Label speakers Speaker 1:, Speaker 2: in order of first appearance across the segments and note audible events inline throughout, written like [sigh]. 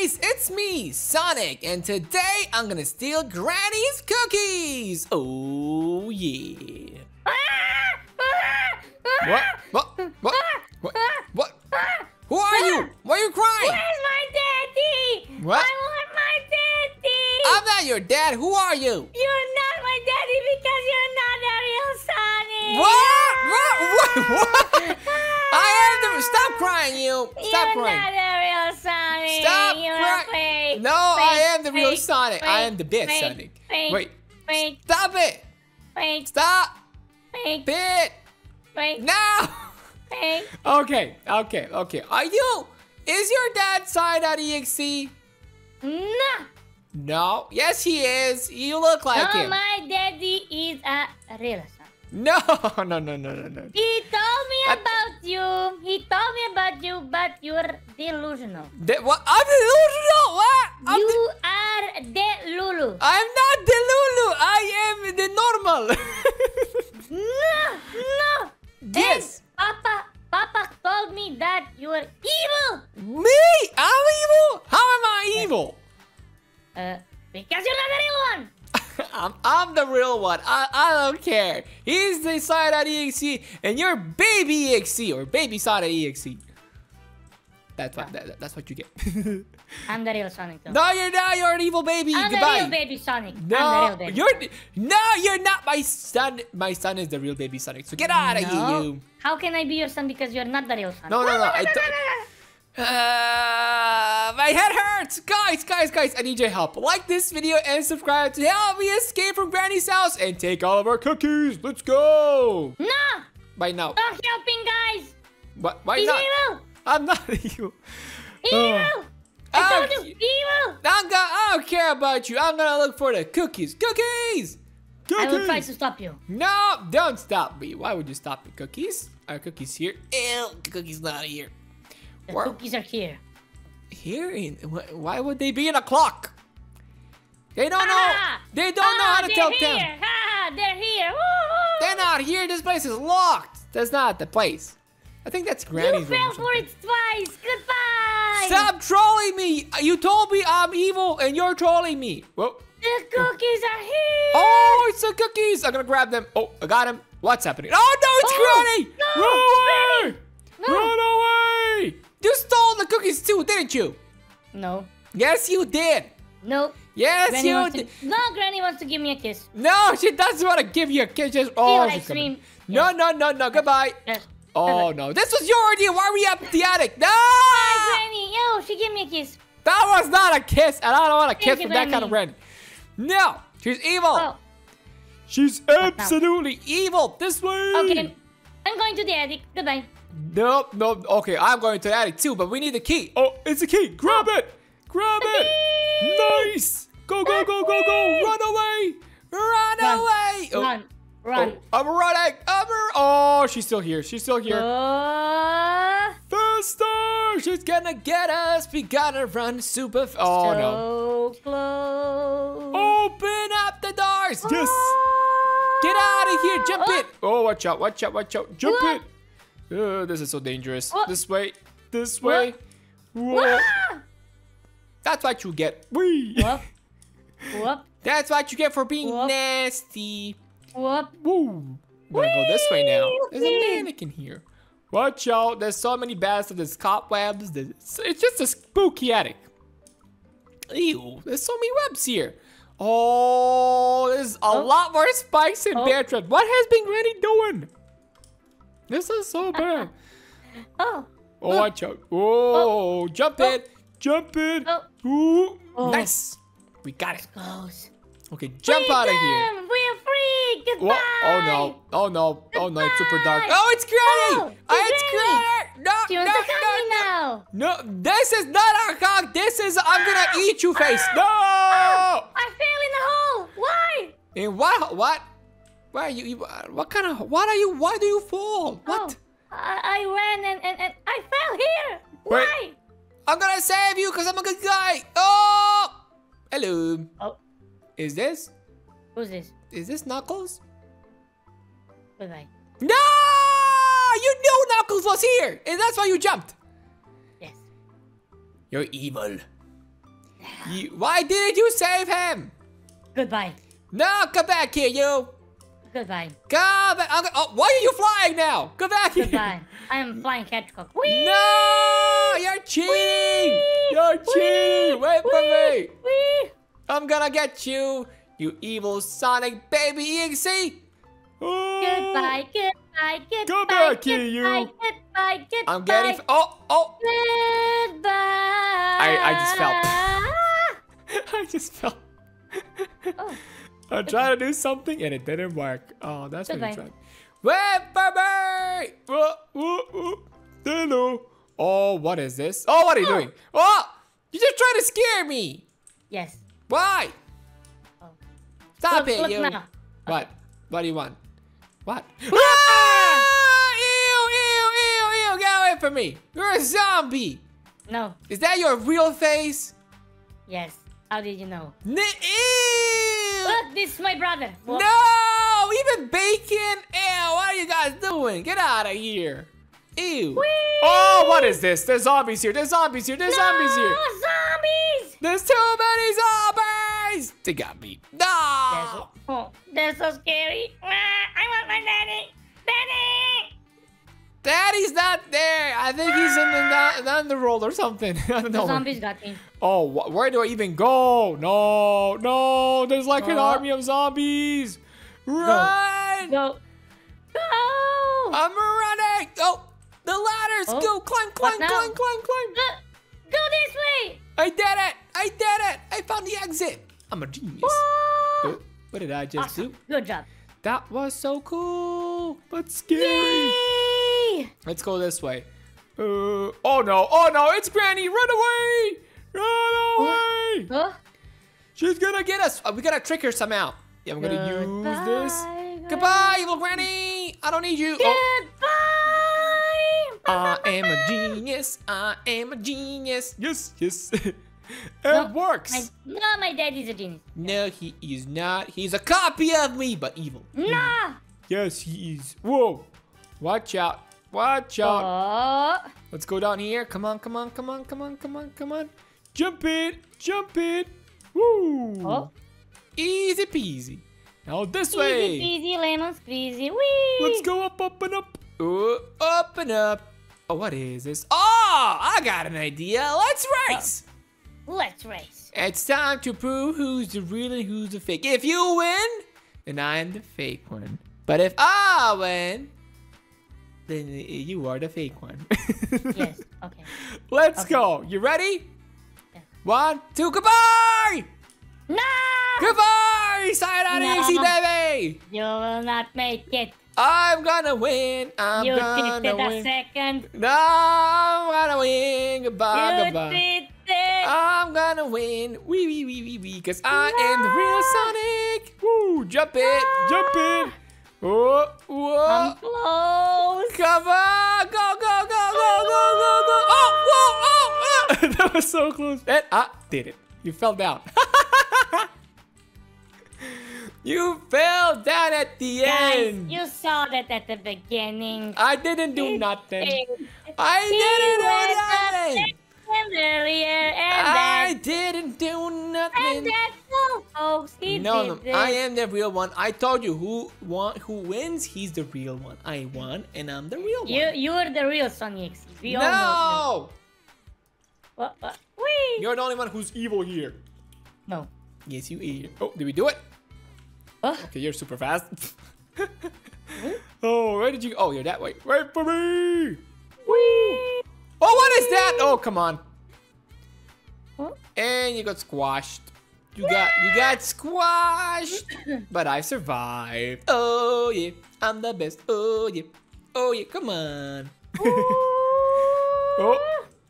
Speaker 1: guys, it's me, Sonic, and today I'm gonna steal Granny's cookies. Oh yeah. What? What? What? What? What? Who are you? Why are you crying?
Speaker 2: Where's my daddy?
Speaker 1: What?
Speaker 2: I want my daddy.
Speaker 1: I'm not your dad. Who are you?
Speaker 2: You're not my daddy because you're not a.
Speaker 1: What? What? What? [laughs] What? I am the. Stop crying, you. Stop
Speaker 2: you're
Speaker 1: crying.
Speaker 2: not a real Sonic.
Speaker 1: Stop
Speaker 2: You're
Speaker 1: crying.
Speaker 2: fake.
Speaker 1: No, I am the real
Speaker 2: fake,
Speaker 1: Sonic. I am the best
Speaker 2: fake,
Speaker 1: Sonic.
Speaker 2: Fake,
Speaker 1: Wait.
Speaker 2: Fake.
Speaker 1: Stop it.
Speaker 2: Fake.
Speaker 1: Stop
Speaker 2: Fake.
Speaker 1: it.
Speaker 2: Fake.
Speaker 1: No.
Speaker 2: Fake.
Speaker 1: Okay, okay, okay. Are you? Is your dad Side.exe?
Speaker 2: No.
Speaker 1: No. Yes, he is. You look like
Speaker 2: no,
Speaker 1: him.
Speaker 2: my daddy is a real Sonic. [laughs]
Speaker 1: No, no, no, no, no, no.
Speaker 2: He told me
Speaker 1: What?
Speaker 2: about you. He told me about you, but you're delusional.
Speaker 1: De- what? I'm delusional. What? I'm,
Speaker 2: you
Speaker 1: de-
Speaker 2: are delulu.
Speaker 1: I'm not delulu. I am the normal. [laughs]
Speaker 2: No, no.
Speaker 1: yes.
Speaker 2: And Papa, Papa told me that you are evil.
Speaker 1: Me? I'm evil? How am I evil?
Speaker 2: Uh, because you're not the real one. [laughs]
Speaker 1: I'm, I'm the real one. I, I don't care. He's the Side.exe and you're Baby EXE or Baby Side.exe. That's what that, that's what you get. [laughs]
Speaker 2: I'm the real Sonic. Though.
Speaker 1: no, you're not. You're an evil baby.
Speaker 2: I'm
Speaker 1: Goodbye.
Speaker 2: the real baby Sonic.
Speaker 1: No,
Speaker 2: I'm the real baby.
Speaker 1: you're no, you're not my son. My son is the real baby Sonic. So get out of here,
Speaker 2: No.
Speaker 1: you.
Speaker 2: How can I be your son because you're not the real Sonic?
Speaker 1: No, no, no. I [laughs] don't. Uh, my head hurts, guys, guys, guys. I need your help. Like this video and subscribe to help me escape from Granny's house and take all of our cookies. Let's go.
Speaker 2: No,
Speaker 1: By now.
Speaker 2: stop helping, guys.
Speaker 1: What? Why
Speaker 2: He's
Speaker 1: not?
Speaker 2: evil.
Speaker 1: I'm not [laughs] evil.
Speaker 2: Evil. I
Speaker 1: Oh,
Speaker 2: told you, evil.
Speaker 1: I'm gonna, I don't care about you. I'm gonna look for the cookies. Cookies. Cookies!
Speaker 2: I will try to stop you.
Speaker 1: No, don't stop me. Why would you stop me? Cookies? Are cookies here? Ew, cookies not here.
Speaker 2: The
Speaker 1: Where-
Speaker 2: cookies are here.
Speaker 1: Here? In, why would they be in a clock? They don't know.
Speaker 2: Ah!
Speaker 1: They don't know
Speaker 2: Ah,
Speaker 1: how to tell
Speaker 2: here.
Speaker 1: time.
Speaker 2: Ah, they're here. Woo!
Speaker 1: They're not here. This place is locked. That's not the place. I think that's
Speaker 2: You
Speaker 1: Granny's room.
Speaker 2: fell
Speaker 1: or
Speaker 2: for it twice. Goodbye.
Speaker 1: Stop trolling me. You told me I'm evil and you're trolling me. Whoa.
Speaker 2: The cookies are here.
Speaker 1: Oh, it's the cookies. I'm gonna grab them. Oh, I got him. What's happening? Oh, no, it's
Speaker 2: Oh,
Speaker 1: Granny.
Speaker 2: no,
Speaker 1: Run away.
Speaker 2: No.
Speaker 1: Run away. You stole the cookies too, didn't you?
Speaker 2: No.
Speaker 1: Yes, you did.
Speaker 2: No.
Speaker 1: Yes,
Speaker 2: Granny
Speaker 1: you did.
Speaker 2: to, no, Granny wants to give me a kiss.
Speaker 1: No, she doesn't want to give you a kiss. Just, oh,
Speaker 2: ice cream.
Speaker 1: No, no, no, no. Goodbye. Oh, no. This was your idea. Why are we up the attic? No!
Speaker 2: Hi, Granny. Yo, she gave me a kiss.
Speaker 1: That was not a kiss, and I don't want a kiss
Speaker 2: Thank
Speaker 1: from that kind of.
Speaker 2: Granny.
Speaker 1: No, she's evil.
Speaker 2: Oh,
Speaker 1: She's absolutely evil. This way.
Speaker 2: okay. I'm going to the attic. Goodbye.
Speaker 1: Nope, nope. Okay, I'm going to the attic too, but we need the key. Oh, it's a key. Grab oh. it. Grab it. Nice. Go, go, go, go, go. Run away. Run,
Speaker 2: Run.
Speaker 1: away. Oh,
Speaker 2: Run. Run.
Speaker 1: oh, I'm running. I'm r- oh, she's still here. She's still here. Uh.
Speaker 2: Oh,
Speaker 1: Faster. She's gonna get us. We gotta run super. fast. oh, no.
Speaker 2: close.
Speaker 1: Open up the doors. Yes. Get out of here. Jump ah. it. Oh, watch out. Watch out. Watch out. Jump
Speaker 2: Whoa.
Speaker 1: it. This is so dangerous.
Speaker 2: Whoa.
Speaker 1: This way. This way. Whoa.
Speaker 2: Whoa.
Speaker 1: That's what you get. Whee.
Speaker 2: Whoop. Whoop. [laughs]
Speaker 1: That's what you get for being
Speaker 2: Whoop.
Speaker 1: nasty.
Speaker 2: Whoop.
Speaker 1: Woo. I'm gonna go this way now. There's a mannequin here. Watch out. There's so many bats. And there's cobwebs. It's just a spooky attic. Ew. There's so many webs here. Oh, there's a
Speaker 2: Oh.
Speaker 1: lot more spikes in
Speaker 2: Oh.
Speaker 1: Bear Trap. What has been Granny doing? This is so bad. [laughs]
Speaker 2: Oh.
Speaker 1: Oh, watch out. Oh, jump
Speaker 2: Oh.
Speaker 1: it. Jump it.
Speaker 2: Oh.
Speaker 1: Ooh.
Speaker 2: Oh.
Speaker 1: Nice. We got it.
Speaker 2: Close.
Speaker 1: Okay, jump out of here.
Speaker 2: We're free! Goodbye!
Speaker 1: What? Oh no! Oh no! Oh no! It's super dark. Oh, it's Granny!
Speaker 2: Oh,
Speaker 1: Ah, it's Granny! No!
Speaker 2: She
Speaker 1: No!
Speaker 2: to
Speaker 1: No!
Speaker 2: now!
Speaker 1: No! No! This is not our hug. This is I'm gonna eat you face. No!
Speaker 2: I fell in the hole! Why?
Speaker 1: In what? What? Why are you? you- uh, What kind of? What are you? Why do you fall? What?
Speaker 2: Oh, I, I ran and, and, and I fell here!
Speaker 1: Wait.
Speaker 2: Why?
Speaker 1: I'm gonna save you because I'm a good guy. Oh! Hello.
Speaker 2: Oh,
Speaker 1: Is this?
Speaker 2: who's this?
Speaker 1: Is this Knuckles?
Speaker 2: Goodbye.
Speaker 1: No! You knew Knuckles was here, and that's why you jumped.
Speaker 2: Yes.
Speaker 1: You're evil. You, why didn't you save him?
Speaker 2: Goodbye.
Speaker 1: No, come back here, you.
Speaker 2: Goodbye.
Speaker 1: Come back. Oh, why are you flying now? Come back here.
Speaker 2: Goodbye. [laughs] I am flying hedgehog. Whee!
Speaker 1: No, you're cheating. You're cheating. Wait for me.
Speaker 2: Whee!
Speaker 1: I'm gonna get you, you evil Sonic baby EXE. Oh,
Speaker 2: Goodbye, goodbye, goodbye.
Speaker 1: Come back here, you.
Speaker 2: Goodbye, goodbye, goodbye.
Speaker 1: I'm getting. Oh, oh.
Speaker 2: Goodbye.
Speaker 1: I- I just fell. [laughs] I just fell.
Speaker 2: Oh. [laughs]
Speaker 1: I tried to do something and it didn't work. Oh, that's what I
Speaker 2: Goodbye.
Speaker 1: tried. Wait for me! Whoa, whoa, whoa. Hello. Oh, what is this? Oh, what are you
Speaker 2: Oh.
Speaker 1: doing? Oh, you just trying to scare me.
Speaker 2: Yes.
Speaker 1: Why?
Speaker 2: Oh.
Speaker 1: Stop
Speaker 2: Look-
Speaker 1: it,
Speaker 2: look
Speaker 1: you.
Speaker 2: now.
Speaker 1: What? What do you want? What? Ah! Ew, ew, ew, ew. Get away from me. You're a zombie.
Speaker 2: No.
Speaker 1: Is that your real face?
Speaker 2: Yes. How did you know?
Speaker 1: N ew.
Speaker 2: Look, this is my brother. Whoa.
Speaker 1: No! Even bacon? Ew, what are you guys doing? Get out of here. Ew.
Speaker 2: Whee!
Speaker 1: Oh, what is this? There's zombies here. There's zombies here. There's zombies here.
Speaker 2: Zombies!
Speaker 1: There's too many zombies. They got me.
Speaker 2: They're
Speaker 1: No.
Speaker 2: so, oh, they're so scary. Ah,
Speaker 1: Daddy's not there. I think he's in the, the underworld or something. [laughs] I don't
Speaker 2: The
Speaker 1: know.
Speaker 2: zombies got me.
Speaker 1: Oh, wh- where do I even go? No, no. There's like an
Speaker 2: Uh.
Speaker 1: army of zombies. Run!
Speaker 2: Go. Go!
Speaker 1: I'm running. Oh, the ladders.
Speaker 2: Oh,
Speaker 1: Go, climb, climb, climb, climb, climb.
Speaker 2: Go, go this way!
Speaker 1: I did it! I did it! I found the exit! I'm a genius. Oh, what did I just
Speaker 2: Awesome.
Speaker 1: do?
Speaker 2: Good job.
Speaker 1: That was so cool, but scary.
Speaker 2: Yay!
Speaker 1: Let's go this way. Uh, oh no, oh no, it's Granny! Run away! Run away!
Speaker 2: Huh?
Speaker 1: She's gonna get us! Uh, we gotta trick her somehow. Yeah, I'm gonna use this.
Speaker 2: Goodbye,
Speaker 1: Goodbye, evil Granny! I don't need you. Oh.
Speaker 2: Goodbye!
Speaker 1: I am a genius. I am a genius. Yes, yes. [laughs] it
Speaker 2: No,
Speaker 1: works.
Speaker 2: My, no, my daddy's a genius.
Speaker 1: No, he is not. He's a copy of me, but evil.
Speaker 2: No!
Speaker 1: Yes, he is. Whoa. Watch out. Watch out.
Speaker 2: Oh,
Speaker 1: Let's go down here. Come on, come on, come on, come on, come on, come on. Jump it. Jump it. Woo.
Speaker 2: oh.
Speaker 1: Easy peasy. Now this
Speaker 2: Easy
Speaker 1: way.
Speaker 2: peasy lemon squeezy. Wee!
Speaker 1: Let's go up, up, and up. Uh, up and up. Oh, what is this? Oh, I got an idea. Let's race.
Speaker 2: Let's race.
Speaker 1: It's time to prove who's the real and who's the fake. If you win, then I am the fake one. But if I win, then you are the fake one. [laughs]
Speaker 2: Yes, okay.
Speaker 1: Let's
Speaker 2: Okay.
Speaker 1: go. You ready?
Speaker 2: Yeah.
Speaker 1: One, two, goodbye!
Speaker 2: No!
Speaker 1: Goodbye! Sayonara,
Speaker 2: No.
Speaker 1: easy baby!
Speaker 2: You will not make it.
Speaker 1: I'm gonna win. I'm
Speaker 2: you
Speaker 1: gonna
Speaker 2: cheated a
Speaker 1: win.
Speaker 2: second.
Speaker 1: No, I'm gonna win. Goodbye,
Speaker 2: you
Speaker 1: goodbye.
Speaker 2: cheated.
Speaker 1: I'm gonna win. Wee wee wee wee wee. Cause I am the real Sonic. Woo! Jump it! Jump it! Whoa! Whoa!
Speaker 2: I'm close.
Speaker 1: Come on! Go, go, go, go, go, go, go! Oh! Whoa! Oh! ah. [laughs] that was so close. And I did it. You fell down. [laughs] you fell down at the
Speaker 2: Guys,
Speaker 1: end.
Speaker 2: you saw that at the beginning.
Speaker 1: I didn't do nothing. I didn't do nothing.
Speaker 2: Earlier, and
Speaker 1: I didn't do
Speaker 2: and
Speaker 1: nothing.
Speaker 2: that's all, oh, folks. He
Speaker 1: No, no, I am the real one. I told you who won, who wins, he's the real one. I won, and I'm the real
Speaker 2: You,
Speaker 1: one.
Speaker 2: You, you're the real Sonic. We all know.
Speaker 1: No,
Speaker 2: What, what? Whee!
Speaker 1: you're the only one who's evil here.
Speaker 2: No.
Speaker 1: Yes, you are. Oh, did we do it?
Speaker 2: Oh,
Speaker 1: Okay, you're super fast. [laughs] oh, where did you? Oh, you're that way. Wait for me.
Speaker 2: whee!
Speaker 1: Oh, what is that? Oh, come on. And you got squashed. You got you got squashed, [laughs] but I survived. Oh yeah, I'm the best. Oh yeah, oh yeah, come on. [laughs] oh,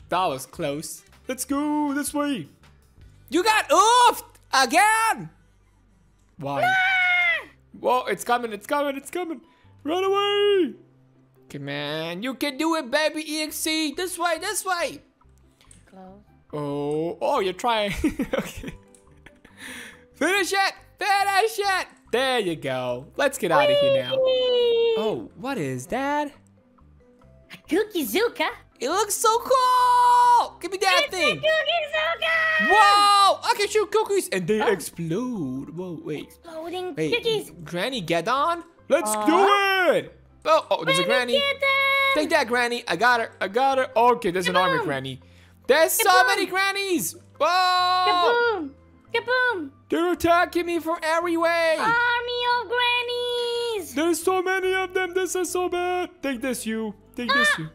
Speaker 1: that was close. Let's go this way. You got oofed again. Why? Ah! Whoa, it's coming, it's coming, it's coming. Run away. Come on, you can do it, baby EXE. This way, this way.
Speaker 2: Close.
Speaker 1: Oh, oh, you're trying. [laughs] okay. Finish it! Finish it! There you go. Let's get out of here now. Oh, what is that?
Speaker 2: A Cookie Zuka?
Speaker 1: It looks so cool! Give me that
Speaker 2: It's a
Speaker 1: thing!
Speaker 2: Cookie Zuka!
Speaker 1: Whoa! shoot cookies and they
Speaker 2: Oh.
Speaker 1: explode. Whoa, wait.
Speaker 2: Exploding
Speaker 1: Hey,
Speaker 2: cookies.
Speaker 1: Granny, get on. Let's
Speaker 2: Uh-huh.
Speaker 1: do it. Oh, oh, there's a Granny. Take that, Granny. I got her. I got her. Okay, there's an army Granny. There's so many Grannies. Whoa!
Speaker 2: Kaboom! Kaboom!
Speaker 1: They're attacking me from every way.
Speaker 2: Army of grannies!
Speaker 1: There's so many of them. This is so bad. Take this, you. Take this,
Speaker 2: Ah.
Speaker 1: you.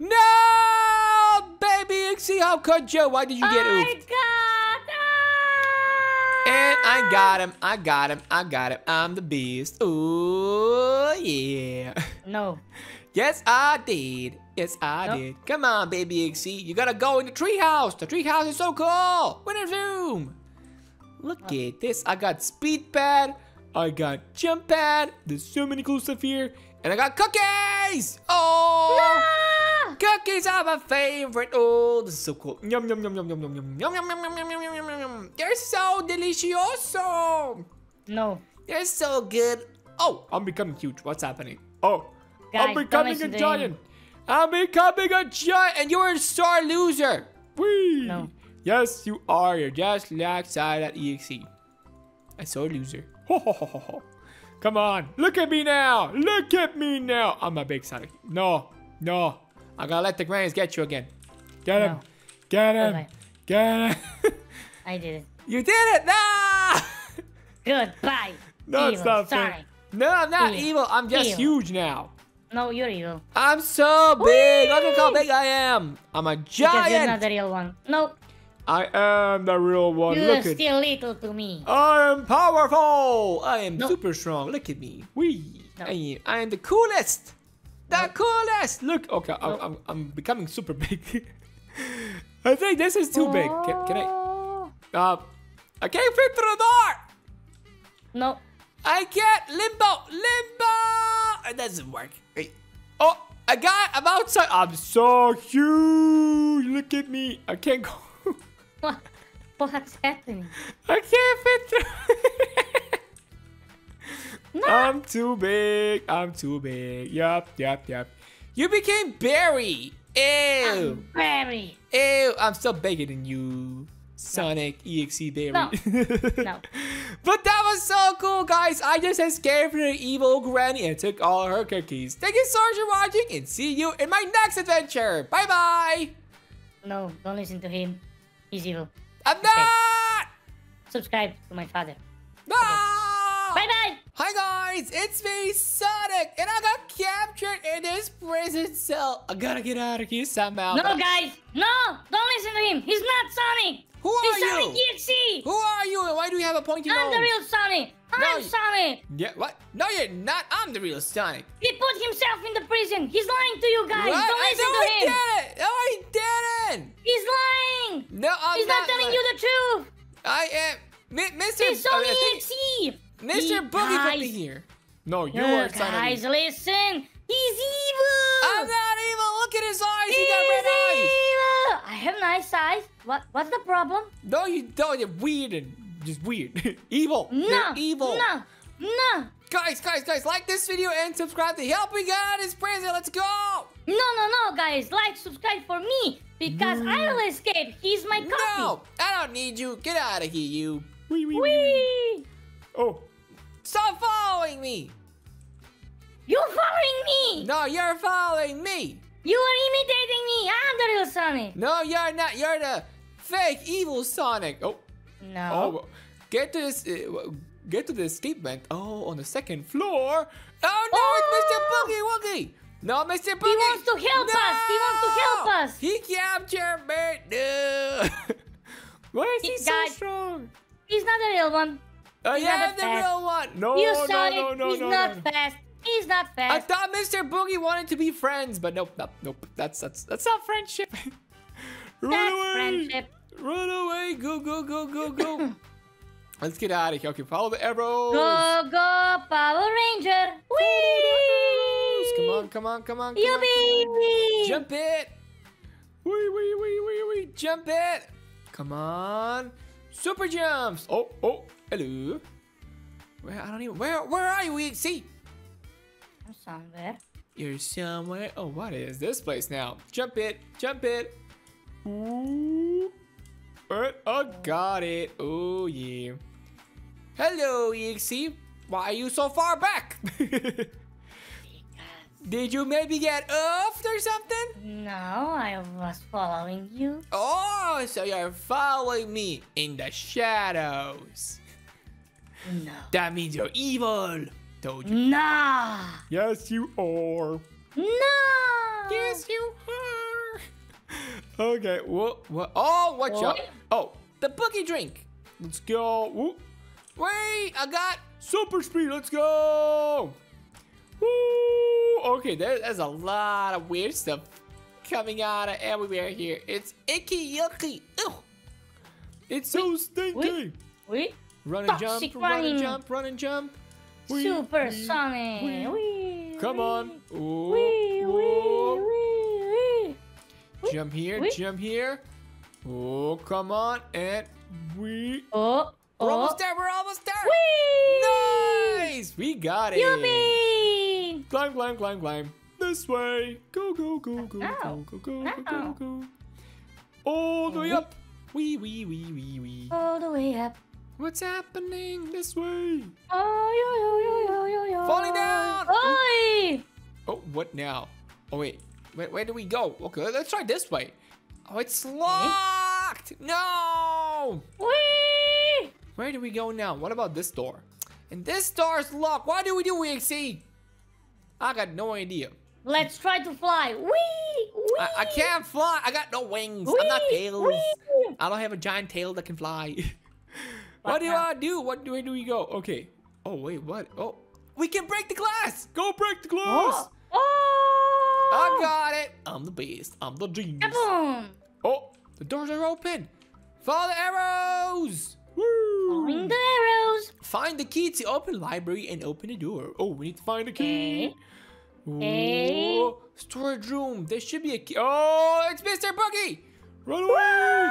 Speaker 1: No, baby Ixie, how could you? Why did you get
Speaker 2: I
Speaker 1: oofed? And I got him. I got him. I got him. I'm the beast. Ooh, yeah.
Speaker 2: No.
Speaker 1: Yes, I did. Yes, I
Speaker 2: Nope.
Speaker 1: did. Come on, baby Ixie. You gotta go in the treehouse. The treehouse is so cool. Winter Zoom. Look at this. I got speed pad. I got jump pad. There's so many cool stuff here. And I got cookies. Oh. Cookies are my favorite. Oh, this is so cool. Yum, yum, yum, yum, yum, yum, yum, yum, yum, yum, yum, yum, yum, yum, yum. They're so delicioso.
Speaker 2: No.
Speaker 1: They're so good. Oh, I'm becoming huge. What's happening? Oh, I'm
Speaker 2: Guys, don't
Speaker 1: becoming a giant. I'm becoming a giant, and you're a star loser. Whee!
Speaker 2: No.
Speaker 1: Yes, you are. You're just like side at EXE. A sore loser. Ho, ho, ho, ho, ho. Come on, look at me now. Look at me now. I'm a big Sonic. No, no. I gotta let the grannies get you again. Get him.
Speaker 2: No.
Speaker 1: Get him.
Speaker 2: Okay.
Speaker 1: Get him. [laughs]
Speaker 2: I did it.
Speaker 1: you did it. Nah.
Speaker 2: Goodbye. [laughs]
Speaker 1: No, it's
Speaker 2: evil
Speaker 1: not fair. No, I'm not
Speaker 2: Evil.
Speaker 1: evil. I'm just
Speaker 2: Evil.
Speaker 1: huge now.
Speaker 2: No, you're evil.
Speaker 1: I'm so big. Look at how big I am. I'm a
Speaker 2: Because you're not the real one. No,
Speaker 1: I am the real one.
Speaker 2: you're
Speaker 1: Look at
Speaker 2: still little to me.
Speaker 1: I am powerful. I am
Speaker 2: No.
Speaker 1: super strong. Look at me. Wee.
Speaker 2: No.
Speaker 1: I, am, I am the coolest. The coolest. Look. Okay. I'm, I'm, I'm becoming super big. [laughs] I think this is too big. Can, can I?
Speaker 2: Oh.
Speaker 1: Uh, I can't fit through the door.
Speaker 2: No.
Speaker 1: I can't limbo, limbo. It doesn't work. Wait. Oh, I got. I'm outside. I'm so huge. Look at me. I can't go. [laughs]
Speaker 2: What? What's happening?
Speaker 1: I can't fit through. [laughs]
Speaker 2: No.
Speaker 1: I'm too big. I'm too big. Yup, yup, yup. You became Barry. Ew.
Speaker 2: Very.
Speaker 1: Ew. I'm still bigger than you. Sonic EXE Barry.
Speaker 2: No. [laughs] No.
Speaker 1: But that was so cool, guys. I just escaped from the evil granny and took all her cookies. Thank you so much for watching and see you in my next adventure. Bye bye.
Speaker 2: No, don't listen to him. He's evil.
Speaker 1: I'm not.
Speaker 2: Subscribe to my father.
Speaker 1: No.
Speaker 2: Bye bye.
Speaker 1: Hi guys, it's me, Sonic, and I got captured in this prison cell. I gotta get out of here somehow.
Speaker 2: No, guys. No, don't listen to him. He's not Sonic.
Speaker 1: Who are
Speaker 2: He's
Speaker 1: you?
Speaker 2: Sonic EXE.
Speaker 1: Who are you and why do you have a pointy
Speaker 2: I'm
Speaker 1: nose?
Speaker 2: the real Sonic. I'm
Speaker 1: you-
Speaker 2: Sonic.
Speaker 1: Yeah, what? No, you're not. I'm the real Sonic.
Speaker 2: He put himself in the prison. He's lying to you guys.
Speaker 1: what?
Speaker 2: Don't
Speaker 1: I
Speaker 2: listen to him.
Speaker 1: did it. No, I didn't.
Speaker 2: He's lying.
Speaker 1: No, I'm
Speaker 2: He's not, telling
Speaker 1: lying.
Speaker 2: you the truth.
Speaker 1: I am. Mr.
Speaker 2: He's Sonic
Speaker 1: think
Speaker 2: EXE.
Speaker 1: Mr.
Speaker 2: He-
Speaker 1: Boogie put me here. No, you
Speaker 2: uh,
Speaker 1: are Sonic.
Speaker 2: guys, listen. He's evil.
Speaker 1: I'm not evil. Look at his eyes. He
Speaker 2: He's
Speaker 1: got red eyes.
Speaker 2: evil. I have nice eyes. What? What's the problem?
Speaker 1: No, you don't. You're weird and just weird. [laughs] evil.
Speaker 2: No.
Speaker 1: You're evil.
Speaker 2: No. No.
Speaker 1: Guys, guys, guys, like this video and subscribe to help me get out of prison. Let's go.
Speaker 2: No, no, no, guys. Like, subscribe for me because I'll escape. He's my copy.
Speaker 1: No, I don't need you. Get out of here, you. Wee, wee, wee.
Speaker 2: Whee!
Speaker 1: Oh, stop following me.
Speaker 2: You're following me.
Speaker 1: No, you're following me.
Speaker 2: You are imitating me. I'm the real Sonic.
Speaker 1: No, you're not. You're the fake evil Sonic. Oh,
Speaker 2: No.
Speaker 1: oh, get to this. Uh, get to the escape vent. Oh, on the second floor. Oh no,
Speaker 2: Oh!
Speaker 1: it's Mr. Boogie Woogie. No, Mr. Boogie.
Speaker 2: He wants to help us. He wants to help us.
Speaker 1: He captured me. No. [laughs] Why is he,
Speaker 2: He
Speaker 1: so
Speaker 2: died.
Speaker 1: strong?
Speaker 2: He's not the real one.
Speaker 1: Oh
Speaker 2: He's
Speaker 1: yeah, I'm the
Speaker 2: fast.
Speaker 1: real one. No,
Speaker 2: you
Speaker 1: no,
Speaker 2: Sonic.
Speaker 1: no, no,
Speaker 2: He's
Speaker 1: no,
Speaker 2: not
Speaker 1: no.
Speaker 2: fast. He's not fast.
Speaker 1: I thought Mr. Boogie wanted to be friends, but nope, nope, nope. That's that's that's not friendship. [laughs] Run
Speaker 2: That's
Speaker 1: away!
Speaker 2: friendship.
Speaker 1: Run away! Go go go go go! [clears throat] Let's get out of here. Okay, follow the arrows.
Speaker 2: Go, go, Power Ranger. Whee!
Speaker 1: Come on, come on, come on, come on.
Speaker 2: Yippee!
Speaker 1: Jump it! Wee wee wee wee wee! Jump it! Come on! Super jumps! Oh oh! Hello. Where I don't even where where are you? We see.
Speaker 2: I'm somewhere.
Speaker 1: You're somewhere. Oh, what is this place now? Jump it, jump it. Ooh. I oh, got it. Oh, yeah. Hello, EXE. Why are you so far back? [laughs] Did you maybe get off or something?
Speaker 2: No, I was following you.
Speaker 1: Oh, so you're following me in the shadows.
Speaker 2: No.
Speaker 1: That means you're evil. Told you.
Speaker 2: Nah.
Speaker 1: Yes, you are.
Speaker 2: No.
Speaker 1: Yes, you are. okay, what? What? Oh, watch out. Oh, the boogie drink. Let's go. Whoop. Wait, I got super speed. Let's go. Woo. Okay, there, there's a lot of weird stuff coming out of everywhere here. It's icky, yucky. Ew. It's so stinky. Run and jump, run and jump, run and jump. Wee,
Speaker 2: Super
Speaker 1: wee,
Speaker 2: Sonic.
Speaker 1: wee.
Speaker 2: Wee,
Speaker 1: Come on. Ooh,
Speaker 2: Wee,
Speaker 1: ooh.
Speaker 2: wee, wee, wee.
Speaker 1: Jump here, jump here. Oh, come on. And we.
Speaker 2: Oh.
Speaker 1: We're
Speaker 2: oh.
Speaker 1: almost there, we're almost there.
Speaker 2: Wee.
Speaker 1: Nice. We got it.
Speaker 2: Yuppie.
Speaker 1: Climb, climb, climb, climb. This way. Go, go, go, go,
Speaker 2: Now.
Speaker 1: go, go, go, go, go, go. All the way up. Wee, wee, wee, wee, wee.
Speaker 2: All the way up.
Speaker 1: What's happening this way?
Speaker 2: Oh, yo, yo, yo, yo, yo, yo.
Speaker 1: Falling down.
Speaker 2: Oi.
Speaker 1: Oh, what now? Oh, wait. Where, where do we go? Okay, let's try this way. Oh, it's locked. No.
Speaker 2: Wee.
Speaker 1: Where do we go now? What about this door? And this door is locked. Why do we do EXE? I got no idea.
Speaker 2: Let's try to fly. Wee. Wee.
Speaker 1: I, I can't fly. I got no wings. I'm not tails. I don't have a giant tail that can fly. [laughs] what do? I do? What do I do? We go. Okay. Oh wait, what? Oh, we can break the glass. Go break the glass.
Speaker 2: Oh. Oh.
Speaker 1: I got it. I'm the best. I'm the genius.
Speaker 2: Kaboom.
Speaker 1: Oh, the doors are open. Follow the arrows.
Speaker 2: Following the arrows.
Speaker 1: Find the key to open library and open the door. Oh, we need to find the key.
Speaker 2: Okay.
Speaker 1: Ooh, storage room. There should be a key. Oh, it's Mr. Boogie. Run away.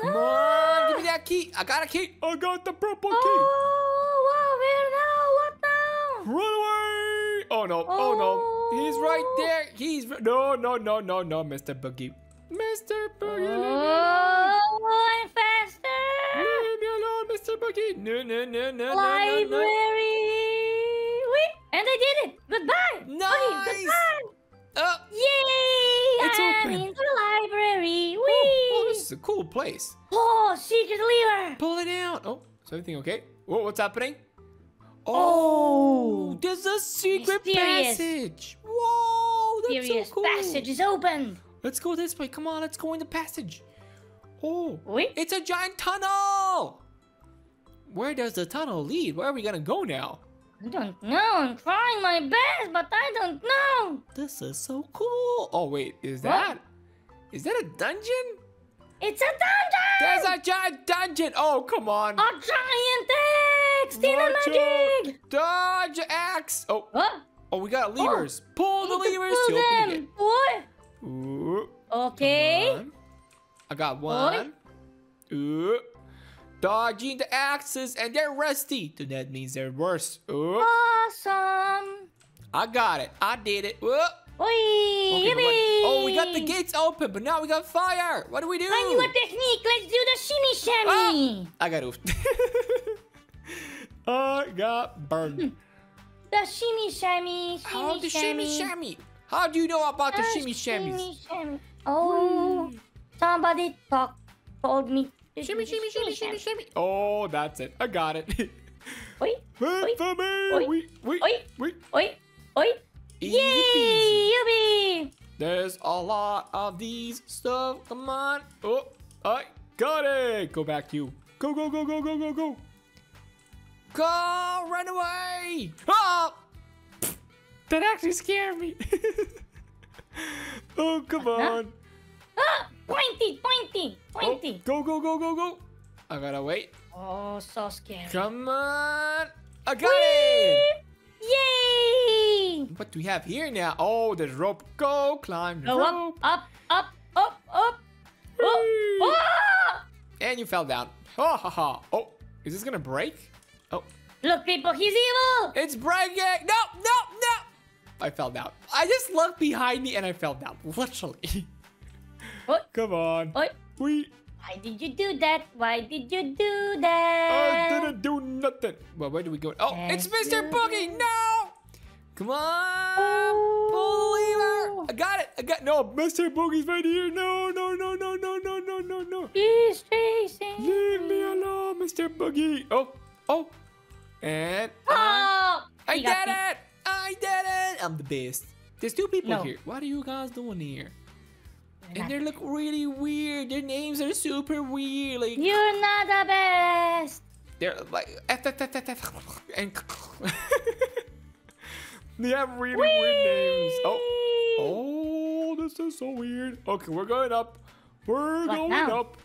Speaker 1: Come on, give me ah! that key. I got a key. I got the purple key.
Speaker 2: Oh, wow, where now? What now?
Speaker 1: Run away. Oh no, oh no. He's right
Speaker 2: Oh.
Speaker 1: there. He's no, no, no, no, no, Mr. Boogie. Mr. Boogie, leave me alone.
Speaker 2: Oh, I'm faster.
Speaker 1: Leave me alone, Mr. Boogie. No, no, no, no, no, no, no.
Speaker 2: Library. Wait, and I did it. Goodbye. Okay,
Speaker 1: Nice.
Speaker 2: goodbye.
Speaker 1: Oh,
Speaker 2: Yay!
Speaker 1: It's
Speaker 2: I'm
Speaker 1: open.
Speaker 2: into the library.
Speaker 1: oh,
Speaker 2: Whee!
Speaker 1: Oh, this is a cool place.
Speaker 2: Oh, secret lever.
Speaker 1: Pull it out. Oh, is everything okay? Whoa, what's happening?
Speaker 2: Oh, oh.
Speaker 1: there's a secret
Speaker 2: Mysterious.
Speaker 1: passage. Whoa, that's
Speaker 2: Mysterious
Speaker 1: so cool.
Speaker 2: passage is open.
Speaker 1: Let's go this way. Come on, let's go in the passage. Oh,
Speaker 2: Wait.
Speaker 1: it's a giant tunnel. Where does the tunnel lead? Where are we gonna go now?
Speaker 2: I don't know. I'm trying my best, but I don't know.
Speaker 1: This is so cool. Oh wait, is
Speaker 2: What?
Speaker 1: that? Is that a dungeon?
Speaker 2: It's a dungeon.
Speaker 1: There's a giant dungeon. Oh, come on.
Speaker 2: A giant! Tina
Speaker 1: Watch
Speaker 2: magic!
Speaker 1: Dodge axe. Oh,
Speaker 2: What?
Speaker 1: oh, we got oh. levers. Pull the levers
Speaker 2: pull
Speaker 1: to
Speaker 2: them. What?
Speaker 1: Ooh.
Speaker 2: Okay.
Speaker 1: I got one. Ooh. Dodging the axes and they're rusty. So that means they're worse. Ooh.
Speaker 2: Awesome.
Speaker 1: I got it. I did it.
Speaker 2: Oi,
Speaker 1: Okay, oh, we got the gates open, but now we got fire. What do we do?
Speaker 2: I knew a technique. Let's do the shimmy shammy.
Speaker 1: Ah, I got oofed. [laughs] I got burned. Hmm.
Speaker 2: The shimmy shammy, shimmy
Speaker 1: How the
Speaker 2: shammy.
Speaker 1: shimmy? How do you know about the
Speaker 2: The
Speaker 1: shimmy shammies?
Speaker 2: shimmy shammy. Oh, somebody talk, told me.
Speaker 1: Shimmy, shimmy, shimmy, shimmy, shimmy. Oh, that's it. I got it. [laughs]
Speaker 2: Oi,
Speaker 1: Wait for me.
Speaker 2: Oi.
Speaker 1: Wait, wait,
Speaker 2: Oi.
Speaker 1: wait.
Speaker 2: oi, oi.
Speaker 1: Easy.
Speaker 2: Yay, yippee.
Speaker 1: There's a lot of these stuff. Come on. Oh, I got it. Go back, you. Go, go, go, go, go, go, go. Go, run away. Oh, that actually scared me. [laughs] oh, come on.
Speaker 2: Ah, pointy, pointy,
Speaker 1: Oh,
Speaker 2: pointy.
Speaker 1: go, go, go, go, go. I gotta wait.
Speaker 2: Oh, so scary.
Speaker 1: Come on. I got it.
Speaker 2: Yay!
Speaker 1: What do we have here now? Oh, there's rope. Go, climb the
Speaker 2: Go
Speaker 1: rope.
Speaker 2: up, up, up, up, up. Oh,
Speaker 1: Whee!
Speaker 2: ah!
Speaker 1: And you fell down. Ha ha ha. Oh, is this gonna break? Oh,
Speaker 2: Look, people, he's evil.
Speaker 1: it's breaking. No, no, no. I fell down. I just looked behind me and I fell down. [laughs] Literally.
Speaker 2: Oi,
Speaker 1: Come on.
Speaker 2: oi,
Speaker 1: We.
Speaker 2: Why did you do that? Why did you do that?
Speaker 1: I didn't do nothing. Well, where do we go? Oh, it's Mr.
Speaker 2: you
Speaker 1: Boogie. No! Come on! The lever. Oh. I got it. I got no. Mr. Boogie's right here. No, no, no, no, no, no, no, no, no.
Speaker 2: He's chasing
Speaker 1: Leave me alone, Mr. Boogie. Oh, oh. And
Speaker 2: Oh!
Speaker 1: I did it. I did it. I'm the best. There's two people
Speaker 2: No.
Speaker 1: here. What are you guys doing here? And they look really weird. Their names are super weird. Like
Speaker 2: You're not the best.
Speaker 1: they're like eh, F, and [laughs] they have really weird names. Oh, oh, this is so weird. Okay, we're going up. We're
Speaker 2: What
Speaker 1: going
Speaker 2: now?
Speaker 1: up.